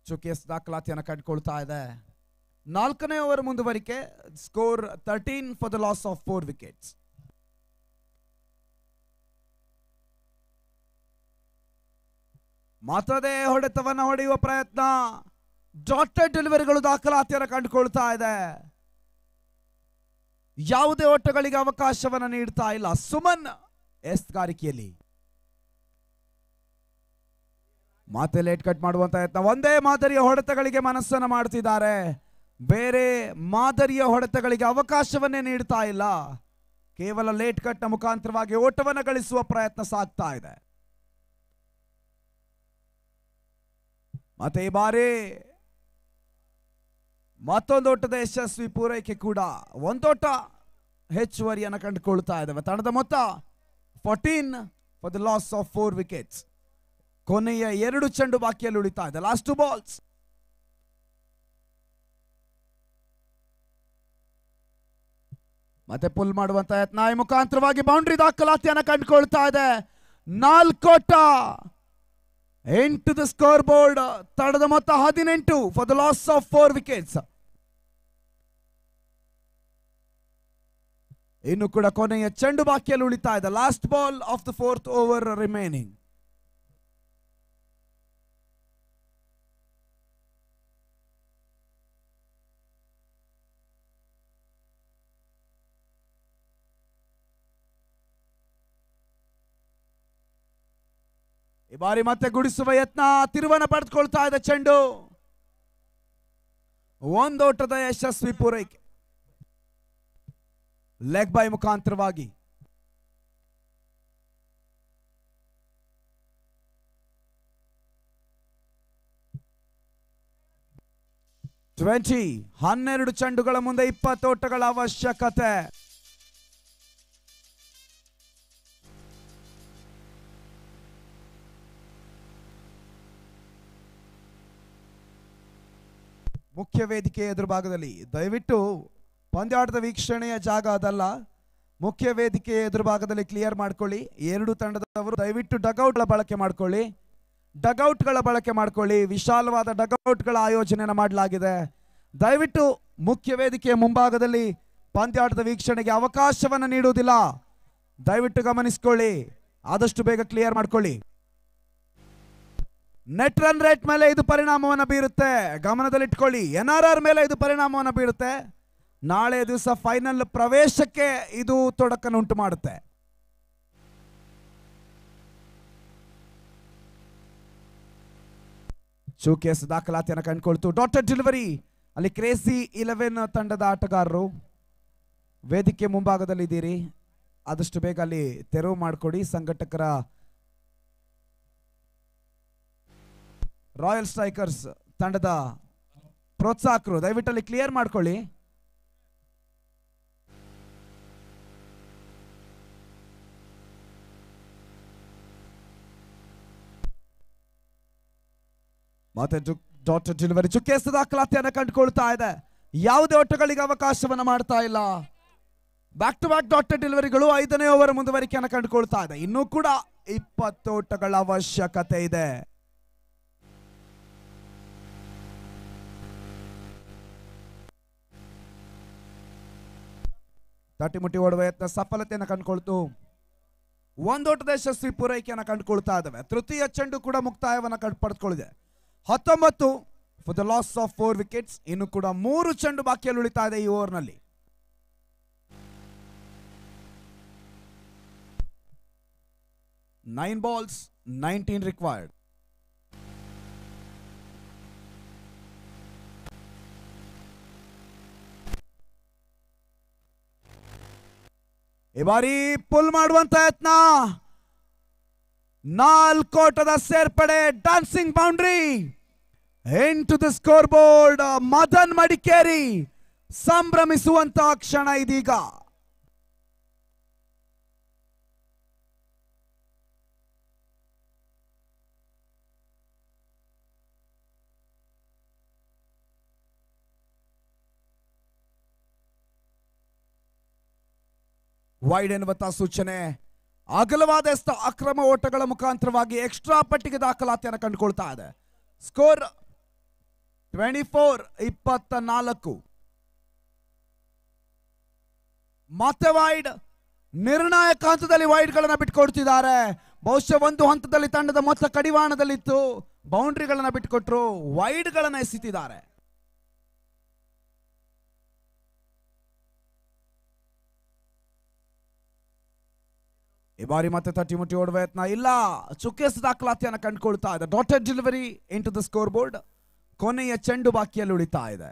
ಚುಕೇಸ್ ದಾಖಲಾತಿಯನ್ನು ಕಂಡುಕೊಳ್ತಾ ಇದೆ. ನಾಲ್ಕನೇ ಓವರ್ ಮುಂದುವರಿಕೆ score thirteen for the loss of four wickets ಮಾತದೇ ಹೊಡೆತವನ್ನು ಹೊಡೆಯುವ ಪ್ರಯತ್ನ. ಡಾಟೆಡ್ ಡೆಲಿವರಿಗಳು ದಾಖಲಾತಿಯನ್ನು ಕಂಡುಕೊಳ್ತಾ ಇದೆ. ಯಾವುದೇ ಓಟಗಳಿಗೆ ಅವಕಾಶವನ್ನು ನೀಡ್ತಾ ಇಲ್ಲ. ಸುಮನ್ ಎಸ್ಗಾರಿಕೆಯಲ್ಲಿ ಮತ್ತೆ ಲೇಟ್ ಕಟ್ ಮಾಡುವಂತ ಯತ್ನ. ಒಂದೇ ಮಾದರಿಯ ಹೊಡೆತಗಳಿಗೆ ಮನಸ್ಸನ್ನು ಮಾಡ್ತಿದ್ದಾರೆ. ಬೇರೆ ಮಾದರಿಯ ಹೊಡೆತಗಳಿಗೆ ಅವಕಾಶವನ್ನೇ ನೀಡ್ತಾ ಇಲ್ಲ. ಕೇವಲ ಲೇಟ್ ಕಟ್ನ ಮುಖಾಂತರವಾಗಿ ಓಟವನ್ನು ಗಳಿಸುವ ಪ್ರಯತ್ನ ಸಾಗ್ತಾ ಇದೆ. ಮತ್ತೆ ಈ ಬಾರಿ ಮತ್ತೊಂದು ಓಟದ ಯಶಸ್ವಿ ಪೂರೈಕೆ ಕೂಡ. ಒಂದೋಟ ಹೆಚ್ಚುವರಿಯನ್ನು ಕಂಡುಕೊಳ್ತಾ ಇದ್ದಾವೆ ತಂಡದ ಮೊತ್ತ fourteen for the loss of four wickets ಕೊನೆಯ ಎರಡು ಚೆಂಡು ಬಾಕಿಯಲ್ಲಿ ಉಳಿತಾ ಇದೆ. ಲಾಸ್ಟ್ ಬಾಲ್ಸ್ ಮತ್ತೆ ಪುಲ್ ಮಾಡುವಂತ ಯತ್ನ. ಈ ಮುಖಾಂತರವಾಗಿ ಬೌಂಡ್ರಿ ದಾಖಲಾತಿಯನ್ನು ಕಂಡುಕೊಳ್ತಾ ಇದೆ. ನಾಲ್ಕೋಟ ಎಂಟು ದ ಸ್ಕೋರ್ ಬೋರ್ಡ್ ತಡೆದ ಮೊತ್ತ ಹದಿನೆಂಟು for the loss of four wickets ಇನ್ನು ಕೂಡ ಕೊನೆಯ ಚೆಂಡು ಬಾಕಿಯಲ್ಲಿ ಉಳಿತಾ ಇದೆ. Last ball of the fourth over remaining ಈ ಬಾರಿ ಮತ್ತೆ ಗುಡಿಸುವ ಯತ್ನ ತಿರುವನ ಪಡೆದುಕೊಳ್ತಾ ಇದೆ ಚೆಂಡು. ಒಂದೋಟದ ಯಶಸ್ವಿ ಪೂರೈಕೆ. ಲೆಗ್ ಬೈ ಮುಖಾಂತರವಾಗಿ. ಟ್ವೆಂಟಿ, ಹನ್ನೆರಡು ಚೆಂಡುಗಳ ಮುಂದೆ ಇಪ್ಪತ್ತೋಟಗಳ ಅವಶ್ಯಕತೆ. ಮುಖ್ಯ ವೇದಿಕೆ ಎದುರು ಭಾಗದಲ್ಲಿ. ದಯವಿಟ್ಟು ಪಂದ್ಯಾಟದ ವೀಕ್ಷಣೆಯ ಜಾಗ ಅದಲ್ಲ. ಮುಖ್ಯ ವೇದಿಕೆ ಎದುರು ಭಾಗದಲ್ಲಿ ಕ್ಲಿಯರ್ ಮಾಡ್ಕೊಳ್ಳಿ. ಎರಡು ತಂಡದವರು ದಯವಿಟ್ಟು ಡಗೌಟ್ಗಳ ಬಳಕೆ ಮಾಡ್ಕೊಳ್ಳಿ. ಡಗೌಟ್ಗಳ ಬಳಕೆ ಮಾಡ್ಕೊಳ್ಳಿ. ವಿಶಾಲವಾದ ಡಗೌಟ್ಗಳ ಆಯೋಜನೆಯನ್ನು ಮಾಡಲಾಗಿದೆ. ದಯವಿಟ್ಟು ಮುಖ್ಯ ವೇದಿಕೆಯ ಮುಂಭಾಗದಲ್ಲಿ ಪಂದ್ಯಾಟದ ವೀಕ್ಷಣೆಗೆ ಅವಕಾಶವನ್ನು ನೀಡುವುದಿಲ್ಲ. ದಯವಿಟ್ಟು ಗಮನಿಸ್ಕೊಳ್ಳಿ. ಆದಷ್ಟು ಬೇಗ ಕ್ಲಿಯರ್ ಮಾಡ್ಕೊಳ್ಳಿ. ನೆಟ್ ರನ್ ರೇಟ್ ಮೇಲೆ ಇದು ಪರಿಣಾಮವನ್ನು ಬೀರುತ್ತೆ. ಗಮನದಲ್ಲಿಟ್ಕೊಳ್ಳಿ. ಎನ್ ಆರ್ ಆರ್ ಮೇಲೆ ಇದು ಪರಿಣಾಮವನ್ನು ಬೀರುತ್ತೆ. ನಾಳೆ ದಿವಸ ಫೈನಲ್ ಪ್ರವೇಶಕ್ಕೆ ಇದು ತೊಡಕನ್ನು ಉಂಟು ಮಾಡುತ್ತೆ. ಶೋಕೇಸ್ ದಾಖಲಾತಿಯನ್ನು ಕಂಡುಕೊಳ್ತು. ಡಾಟರ್ ಡೆಲಿವರಿ ಅಲ್ಲಿ ಕ್ರೇಸಿ ಇಲೆವೆನ್ ತಂಡದ ಆಟಗಾರರು ವೇದಿಕೆ ಮುಂಭಾಗದಲ್ಲಿದ್ದೀರಿ. ಆದಷ್ಟು ಬೇಗ ಅಲ್ಲಿ ತೆರವು ಮಾಡಿಕೊಡಿ. ಸಂಘಟಕರ ರಾಯಲ್ ಸ್ಟ್ರೈಕರ್ಸ್ ತಂಡದ ಪ್ರೋತ್ಸಾಹಕರು ದಯವಿಟ್ಟು ಅಲ್ಲಿ ಕ್ಲಿಯರ್ ಮಾಡ್ಕೊಳ್ಳಿ. ಮತ್ತೆ ಡಾಕ್ಟರ್ ಡೆಲಿವರಿ ಚುಕ್ಕೆಸ್ ದಾಖಲಾತಿಯನ್ನು ಕಂಡುಕೊಳ್ತಾ ಇದೆ. ಯಾವುದೇ ಒಟ್ಟುಗಳಿಗೆ ಅವಕಾಶವನ್ನು ಮಾಡ್ತಾ ಇಲ್ಲ. ಬ್ಯಾಕ್ ಟು ಬ್ಯಾಕ್ ಡಾಕ್ಟರ್ ಡೆಲಿವರಿಗಳು ಐದನೇ ಓವರ್ ಮುಂದುವರಿಕೆಯನ್ನು ಕಂಡುಕೊಳ್ತಾ ಇದೆ. ಇನ್ನೂ ಕೂಡ ಇಪ್ಪತ್ತು ಓಟಗಳ ಅವಶ್ಯಕತೆ ಇದೆ. ತಟ್ಟಿ ಮುಟ್ಟಿ ಓಡುವ ಯತ್ನ ಸಫಲತೆಯನ್ನು ಕಂಡುಕೊಳ್ತು. ಒಂದೋಟದ ಯಶಸ್ವಿ ಪೂರೈಕೆಯನ್ನು ಕಂಡುಕೊಳ್ತಾ ಇದ್ದಾವೆ ತೃತೀಯ ಚೆಂಡು ಕೂಡ ಮುಕ್ತಾಯವನ್ನು ಕಂಡು ಪಡೆದುಕೊಳ್ಳಿದೆ. ಹತ್ತೊಂಬತ್ತು for the loss of four wickets ಇನ್ನು ಕೂಡ ಮೂರು ಚೆಂಡು ಬಾಕಿಯಲ್ಲಿ ಉಳಿತಾ ಇದೆ ಈ ಓವರ್ನಲ್ಲಿ. ನೈನ್ ಬಾಲ್ಸ್ ನೈನ್ಟೀನ್ ರಿಕ್ವೈರ್ಡ್ ಈ ಬಾರಿ ಪುಲ್ ಮಾಡುವಂತ ಯತ್ನ. ನಾಲ್ಕೋಟದ ಸೇರ್ಪಡೆ dancing boundary into the scoreboard Madan Madikeri. ಸಂಭ್ರಮಿಸುವಂತ ಕ್ಷಣ ಇದೀಗ. ವೈಡ್ ಎನ್ನುವಂತಹ ಸೂಚನೆ. ಅಗಲವಾದ ಎಸ್ತ ಅಕ್ರಮ ಓಟಗಳ ಮುಖಾಂತರವಾಗಿ ಎಕ್ಸ್ಟ್ರಾ ಪಟ್ಟಿಗೆ ದಾಖಲಾತಿಯನ್ನು ಕಂಡುಕೊಳ್ತಾ ಇದೆ. ಸ್ಕೋರ್ ಟ್ವೆಂಟಿ ಫೋರ್ ಇಪ್ಪತ್ತ ನಾಲ್ಕು ಮತ್ತೆ ವೈಡ್ ನಿರ್ಣಾಯಕ ಹಂತದಲ್ಲಿ ವೈಡ್ಗಳನ್ನು ಬಿಟ್ಕೊಡ್ತಿದ್ದಾರೆ. ಬಹುಶಃ ಒಂದು ಹಂತದಲ್ಲಿ ತಂಡದ ಮೊತ್ತ ಕಡಿವಾಣದಲ್ಲಿತ್ತು. ಬೌಂಡ್ರಿಗಳನ್ನ ಬಿಟ್ಟುಕೊಟ್ರು ವೈಡ್ಗಳನ್ನು ಎಸೆತಿದ್ದಾರೆ ಈ ಬಾರಿ ಮತ್ತೆ ತಟ್ಟಿ ಮುಟ್ಟಿ ಓಡುವ ಯತ್ನ ಇಲ್ಲ. ಚುಕ್ಕೆಸ್ ದಾಖಲಾತಿಯನ್ನು ಕಂಡುಕೊಳ್ತಾ ಇದೆ. Dotted delivery into the scoreboard ಕೊನೆಯ ಚೆಂಡು ಬಾಕಿಯಲ್ಲಿ ಉಳಿತಾ ಇದೆ.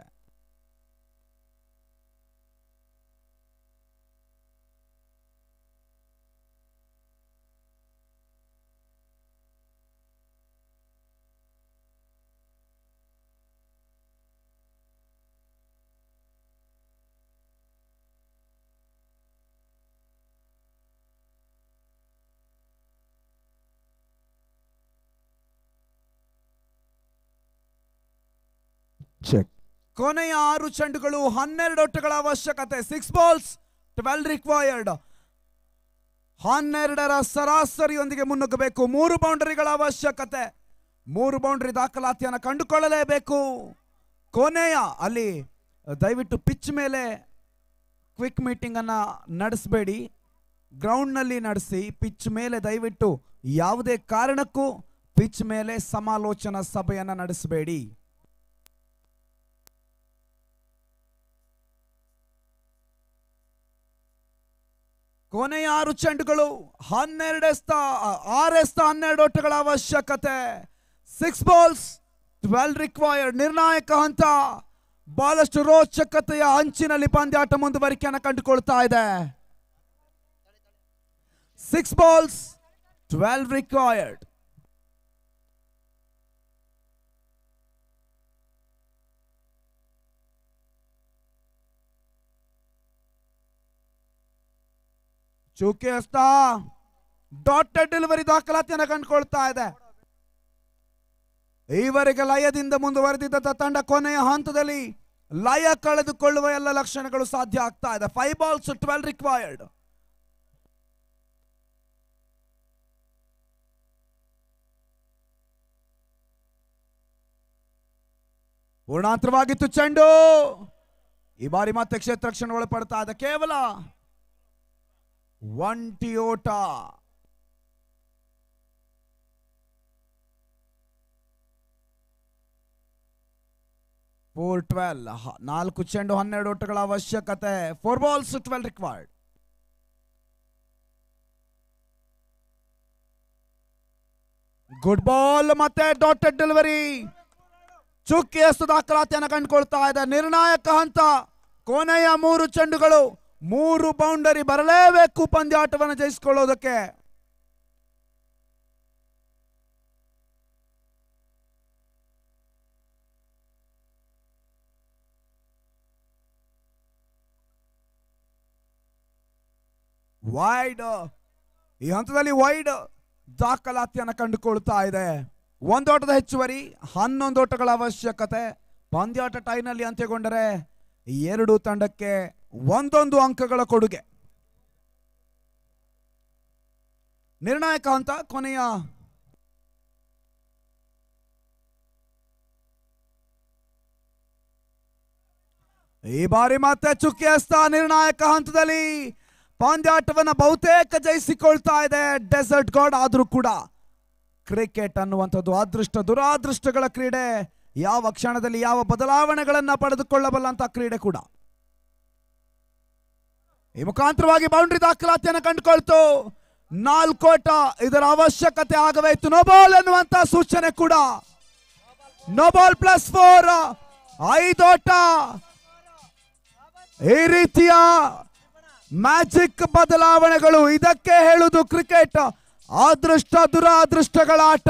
ಚೆಕ್ ಕೊನೆಯ ಆರು ಚೆಂಡುಗಳು ಹನ್ನೆರಡು ಒಟ್ಟುಗಳ ಅವಶ್ಯಕತೆ. ಸಿಕ್ಸ್ ಬಾಲ್ಸ್ ಟ್ವೆಲ್ ರಿಕ್ವೈರ್ಡ್ ಹನ್ನೆರಡರ ಸರಾಸರಿಯೊಂದಿಗೆ ಮುನ್ನುಗ್ಗಬೇಕು. ಮೂರು ಬೌಂಡರಿಗಳ ಅವಶ್ಯಕತೆ. ಮೂರು ಬೌಂಡರಿ ದಾಖಲಾತಿಯನ್ನು ಕಂಡುಕೊಳ್ಳಲೇಬೇಕು. ಕೊನೆಯ, ಅಲ್ಲಿ ದಯವಿಟ್ಟು ಪಿಚ್ ಮೇಲೆ ಕ್ವಿಕ್ ಮೀಟಿಂಗ್ ಅನ್ನ ನಡೆಸಬೇಡಿ. ಗ್ರೌಂಡ್ನಲ್ಲಿ ನಡೆಸಿ ಪಿಚ್ ಮೇಲೆ ದಯವಿಟ್ಟು ಯಾವುದೇ ಕಾರಣಕ್ಕೂ ಪಿಚ್ ಮೇಲೆ ಸಮಾಲೋಚನಾ ಸಭೆಯನ್ನು ನಡೆಸಬೇಡಿ. ಕೊನೆಯ ಆರು ಚೆಂಡುಗಳು, ಹನ್ನೆರಡು ಎಸ್ತ ಆರು ಎಸ್ತ ಹನ್ನೆರಡು ಓಟಗಳ ಅವಶ್ಯಕತೆ. ಸಿಕ್ಸ್ ಬಾಲ್ಸ್ ಟ್ವೆಲ್ ರಿಕ್ವೈರ್ಡ್ ನಿರ್ಣಾಯಕ ಹಂತ. ಬಹಳಷ್ಟು ರೋಚಕತೆಯ ಅಂಚಿನಲ್ಲಿ ಪಂದ್ಯಾಟ ಮುಂದುವರಿಕೆಯನ್ನು ಕಂಡುಕೊಳ್ತಾ ಇದೆ. ಸಿಕ್ಸ್ ಬಾಲ್ಸ್ ಟ್ವೆಲ್ ರಿಕ್ವೈರ್ಡ್ ಚೂಕೆ ಹಸ್ತ ಡಾಟ್ ಡೆಲಿವರಿ ದಾಖಲಾತಿಯನ್ನು ಕಂಡುಕೊಳ್ತಾ ಇದೆ. ಈವರೆಗೆ ಲಯದಿಂದ ಮುಂದುವರೆದಿದ್ದ ತಂಡ ಕೊನೆಯ ಹಂತದಲ್ಲಿ ಲಯ ಕಳೆದುಕೊಳ್ಳುವ ಎಲ್ಲ ಲಕ್ಷಣಗಳು ಸಾಧ್ಯ ಆಗ್ತಾ ಇದೆ. ಫೈವ್ ಬಾಲ್ಸ್ ಟ್ವೆಲ್ ರಿಕ್ವೈರ್ಡ್ ಪೂರ್ಣಾಂತರವಾಗಿತ್ತು ಚೆಂಡು. ಈ ಬಾರಿ ಮತ್ತೆ ಕ್ಷೇತ್ರ ಕ್ಷಣ ಒಳಪಡ್ತಾ ಇದೆ. ಕೇವಲ ಒಂಟಿ ಓಟ ಫೋರ್ ಟ್ವೆಲ್ ನಾಲ್ಕು ಚೆಂಡು ಹನ್ನೆರಡು ಓಟಗಳ ಅವಶ್ಯಕತೆ four balls twelve required good ball ಮತ್ತೆ ಡಾಟೆಡ್ ಡೆಲಿವರಿ ಚುಕ್ಕಿ ಎಷ್ಟು ದಾಖಲಾತಿಯನ್ನು ಕಂಡುಕೊಳ್ತಾ ಇದೆ ನಿರ್ಣಾಯಕ ಹಂತ ಕೊನೆಯ ಮೂರು ಚೆಂಡುಗಳು ಮೂರು ಬೌಂಡರಿ ಬರಲೇಬೇಕು ಪಂದ್ಯಾಟವನ್ನು ಜಯಿಸಿಕೊಳ್ಳೋದಕ್ಕೆ. ವೈಡ್ ಈ ಹಂತದಲ್ಲಿ ವೈಡ್ ದಾಖಲಾತಿಯನ್ನು ಕಂಡುಕೊಳ್ತಾ ಇದೆ. ಒಂದೋಟದ ಹೆಚ್ಚುವರಿ, ಹನ್ನೊಂದು ಓಟಗಳ ಅವಶ್ಯಕತೆ. ಪಂದ್ಯಾಟ ಟೈನಲ್ಲಿ ಅಂತ್ಯಗೊಂಡರೆ ಎರಡು ತಂಡಕ್ಕೆ ಒಂದೊಂದು ಅಂಕಗಳ ಕೊಡುಗೆ. ನಿರ್ಣಾಯಕ ಅಂತ ಕೊನೆಯ ಈ ಬಾರಿ ಮತ್ತೆ ಚುಕ್ಕಿ ಹಸ್ತ ನಿರ್ಣಾಯಕ ಹಂತದಲ್ಲಿ ಪಂದ್ಯಾಟವನ್ನು ಬಹುತೇಕ ಜಯಿಸಿಕೊಳ್ತಾ ಇದೆ ಡೆಸರ್ಟ್ ಗಾಡ್ ಆದರೂ ಕೂಡ. ಕ್ರಿಕೆಟ್ ಅನ್ನುವಂಥದ್ದು ಅದೃಷ್ಟ, ದುರಾದೃಷ್ಟಗಳ ಕ್ರೀಡೆ. ಯಾವ ಕ್ಷಣದಲ್ಲಿ ಯಾವ ಬದಲಾವಣೆಗಳನ್ನ ಪಡೆದುಕೊಳ್ಳಬಲ್ಲಂತ ಕ್ರೀಡೆ ಕೂಡ. ಈ ಮುಖಾಂತರವಾಗಿ ಬೌಂಡ್ರಿ ದಾಖಲಾತಿಯನ್ನು ಕಂಡುಕೊಳ್ತು. ನಾಲ್ಕೋಟ ಇದರ ಅವಶ್ಯಕತೆ ಆಗಬೇಕು ನೋಬಾಲ್ ಅನ್ನುವಂತ ಸೂಚನೆ ಕೂಡ. ನೋಬಾಲ್ ಪ್ಲಸ್ ಫೋರ್ ಐದೋಟ ಈ ರೀತಿಯ ಮ್ಯಾಜಿಕ್ ಬದಲಾವಣೆಗಳು ಇದಕ್ಕೆ ಹೇಳುದು ಕ್ರಿಕೆಟ್ ಅದೃಷ್ಟ ದುರಾದೃಷ್ಟಗಳಾಟ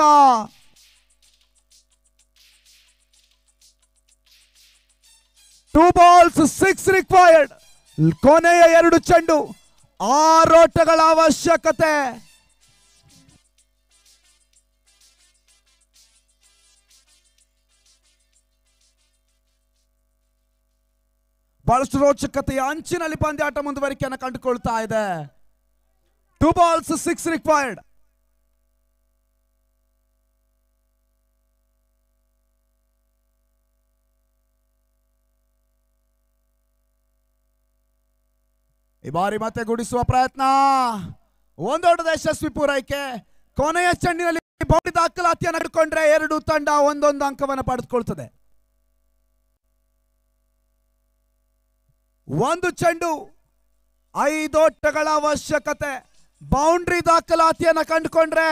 ಟೂ ಬಾಲ್ಸ್ ಸಿಕ್ಸ್ ರಿಕ್ವೈರ್ಡ್ ಕೊನೆಯ ಎರಡು ಚೆಂಡು. ಆರೋಟಗಳ ಅವಶ್ಯಕತೆ. ಬಹಳಷ್ಟು ರೋಚಕತೆಯ ಅಂಚಿನಲ್ಲಿ ಪಂದ್ಯಾಟ ಮುಂದುವರಿಕೆಯನ್ನು ಕಂಡುಕೊಳ್ತಾ ಇದೆ. ಟೂ ಬಾಲ್ಸ್ ಸಿಕ್ಸ್ ರಿಕ್ವೈರ್ಡ್ ಈ ಬಾರಿ ಮತ್ತೆ ಗುಡಿಸುವ ಪ್ರಯತ್ನ. ಒಂದೊಡ್ಡದ ಯಶಸ್ವಿ ಪೂರೈಕೆ. ಕೊನೆಯ ಚೆಂಡಿನಲ್ಲಿ ಬೌಡಿ ದಾಖಲಾತಿಯನ್ನು ಹಿಡ್ಕೊಂಡ್ರೆ ಎರಡು ತಂಡ ಒಂದೊಂದು ಅಂಕವನ್ನು ಪಡೆದುಕೊಳ್ತದೆ. ಒಂದು ಚೆಂಡು ಐದೋಟಗಳ ಅವಶ್ಯಕತೆ. ಬೌಂಡ್ರಿ ದಾಖಲಾತಿಯನ್ನು ಕಂಡುಕೊಂಡ್ರೆ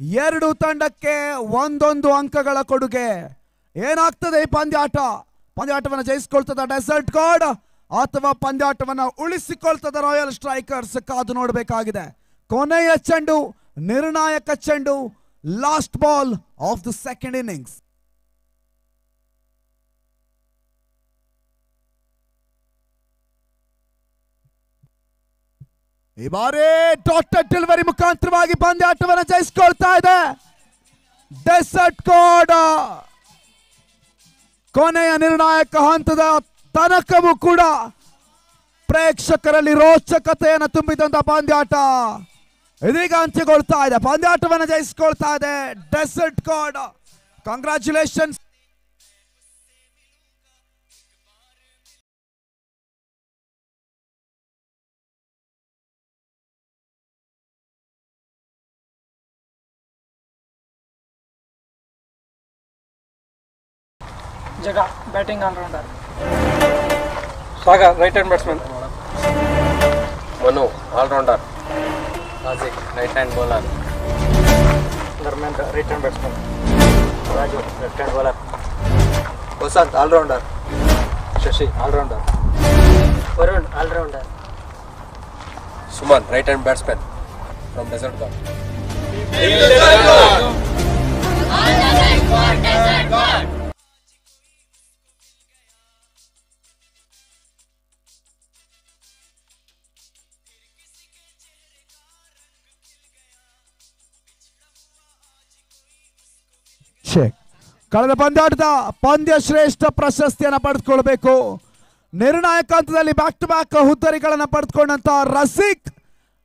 ಎರಡು ತಂಡಕ್ಕೆ ಒಂದೊಂದು ಅಂಕಗಳ ಕೊಡುಗೆ. ಏನಾಗ್ತದೆ ಈ ಪಂದ್ಯಾಟ? ಪಂದ್ಯಾಟವನ್ನು ಜಯಿಸ್ಕೊಳ್ತದ ಡೆಸರ್ಟ್ ಗಾರ್ಡ್. ಅಥವಾ ಪಂದ್ಯಾಟವನ್ನು ಉಳಿಸಿಕೊಳ್ತದ ರಾಯಲ್ ಸ್ಟ್ರೈಕರ್ಸ್ ಕಾದು ನೋಡಬೇಕಾಗಿದೆ. ಕೊನೆಯ ಚೆಂಡು, ನಿರ್ಣಾಯಕ ಚೆಂಡು last ball of the second innings ಈ ಬಾರಿ ಡಾಕ್ಟರ್ ಡೆಲಿವರಿ ಮುಖಾಂತರವಾಗಿ ಪಂದ್ಯಾಟವನ್ನು ಜಯಿಸಿಕೊಳ್ತಾ ಇದೆ. ಡೆಸರ್ಟ್ ಕೋಡ್ ಕೊನೆಯ ನಿರ್ಣಾಯಕ ಹಂತದ ತನಕವೂ ಕೂಡ ಪ್ರೇಕ್ಷಕರಲ್ಲಿ ರೋಚಕತೆಯನ್ನು ತುಂಬಿದಂತ ಪಂದ್ಯಾಟ. ಇದೀಗ ಅಂತ್ಯಗೊಳ್ತಾ ಇದೆ. ಪಂದ್ಯಾಟವನ್ನು ಜಯಿಸಿಕೊಳ್ತಾ ಇದೆ desert guard. Congratulations Jaga batting allrounder. Sagar right hand batsman Manu allrounder Rajik right hand bowler Dharmendra right hand batsman Raju left hand bowler Vasanth allrounder Shashi allrounder Varun allrounder Suman right hand batsman from desert guard check ಕಳೆದ ಪಂದ್ಯಾಟದ ಪಂದ್ಯ ಶ್ರೇಷ್ಠ ಪ್ರಶಸ್ತಿಯನ್ನು ಪಡೆದುಕೊಳ್ಬೇಕು. ನಿರ್ಣಾಯಕ ಹಂತದಲ್ಲಿ back to back ಹುದ್ದರಿಗಳನ್ನು ಪಡೆದುಕೊಂಡಂತ ರಸಿಕ್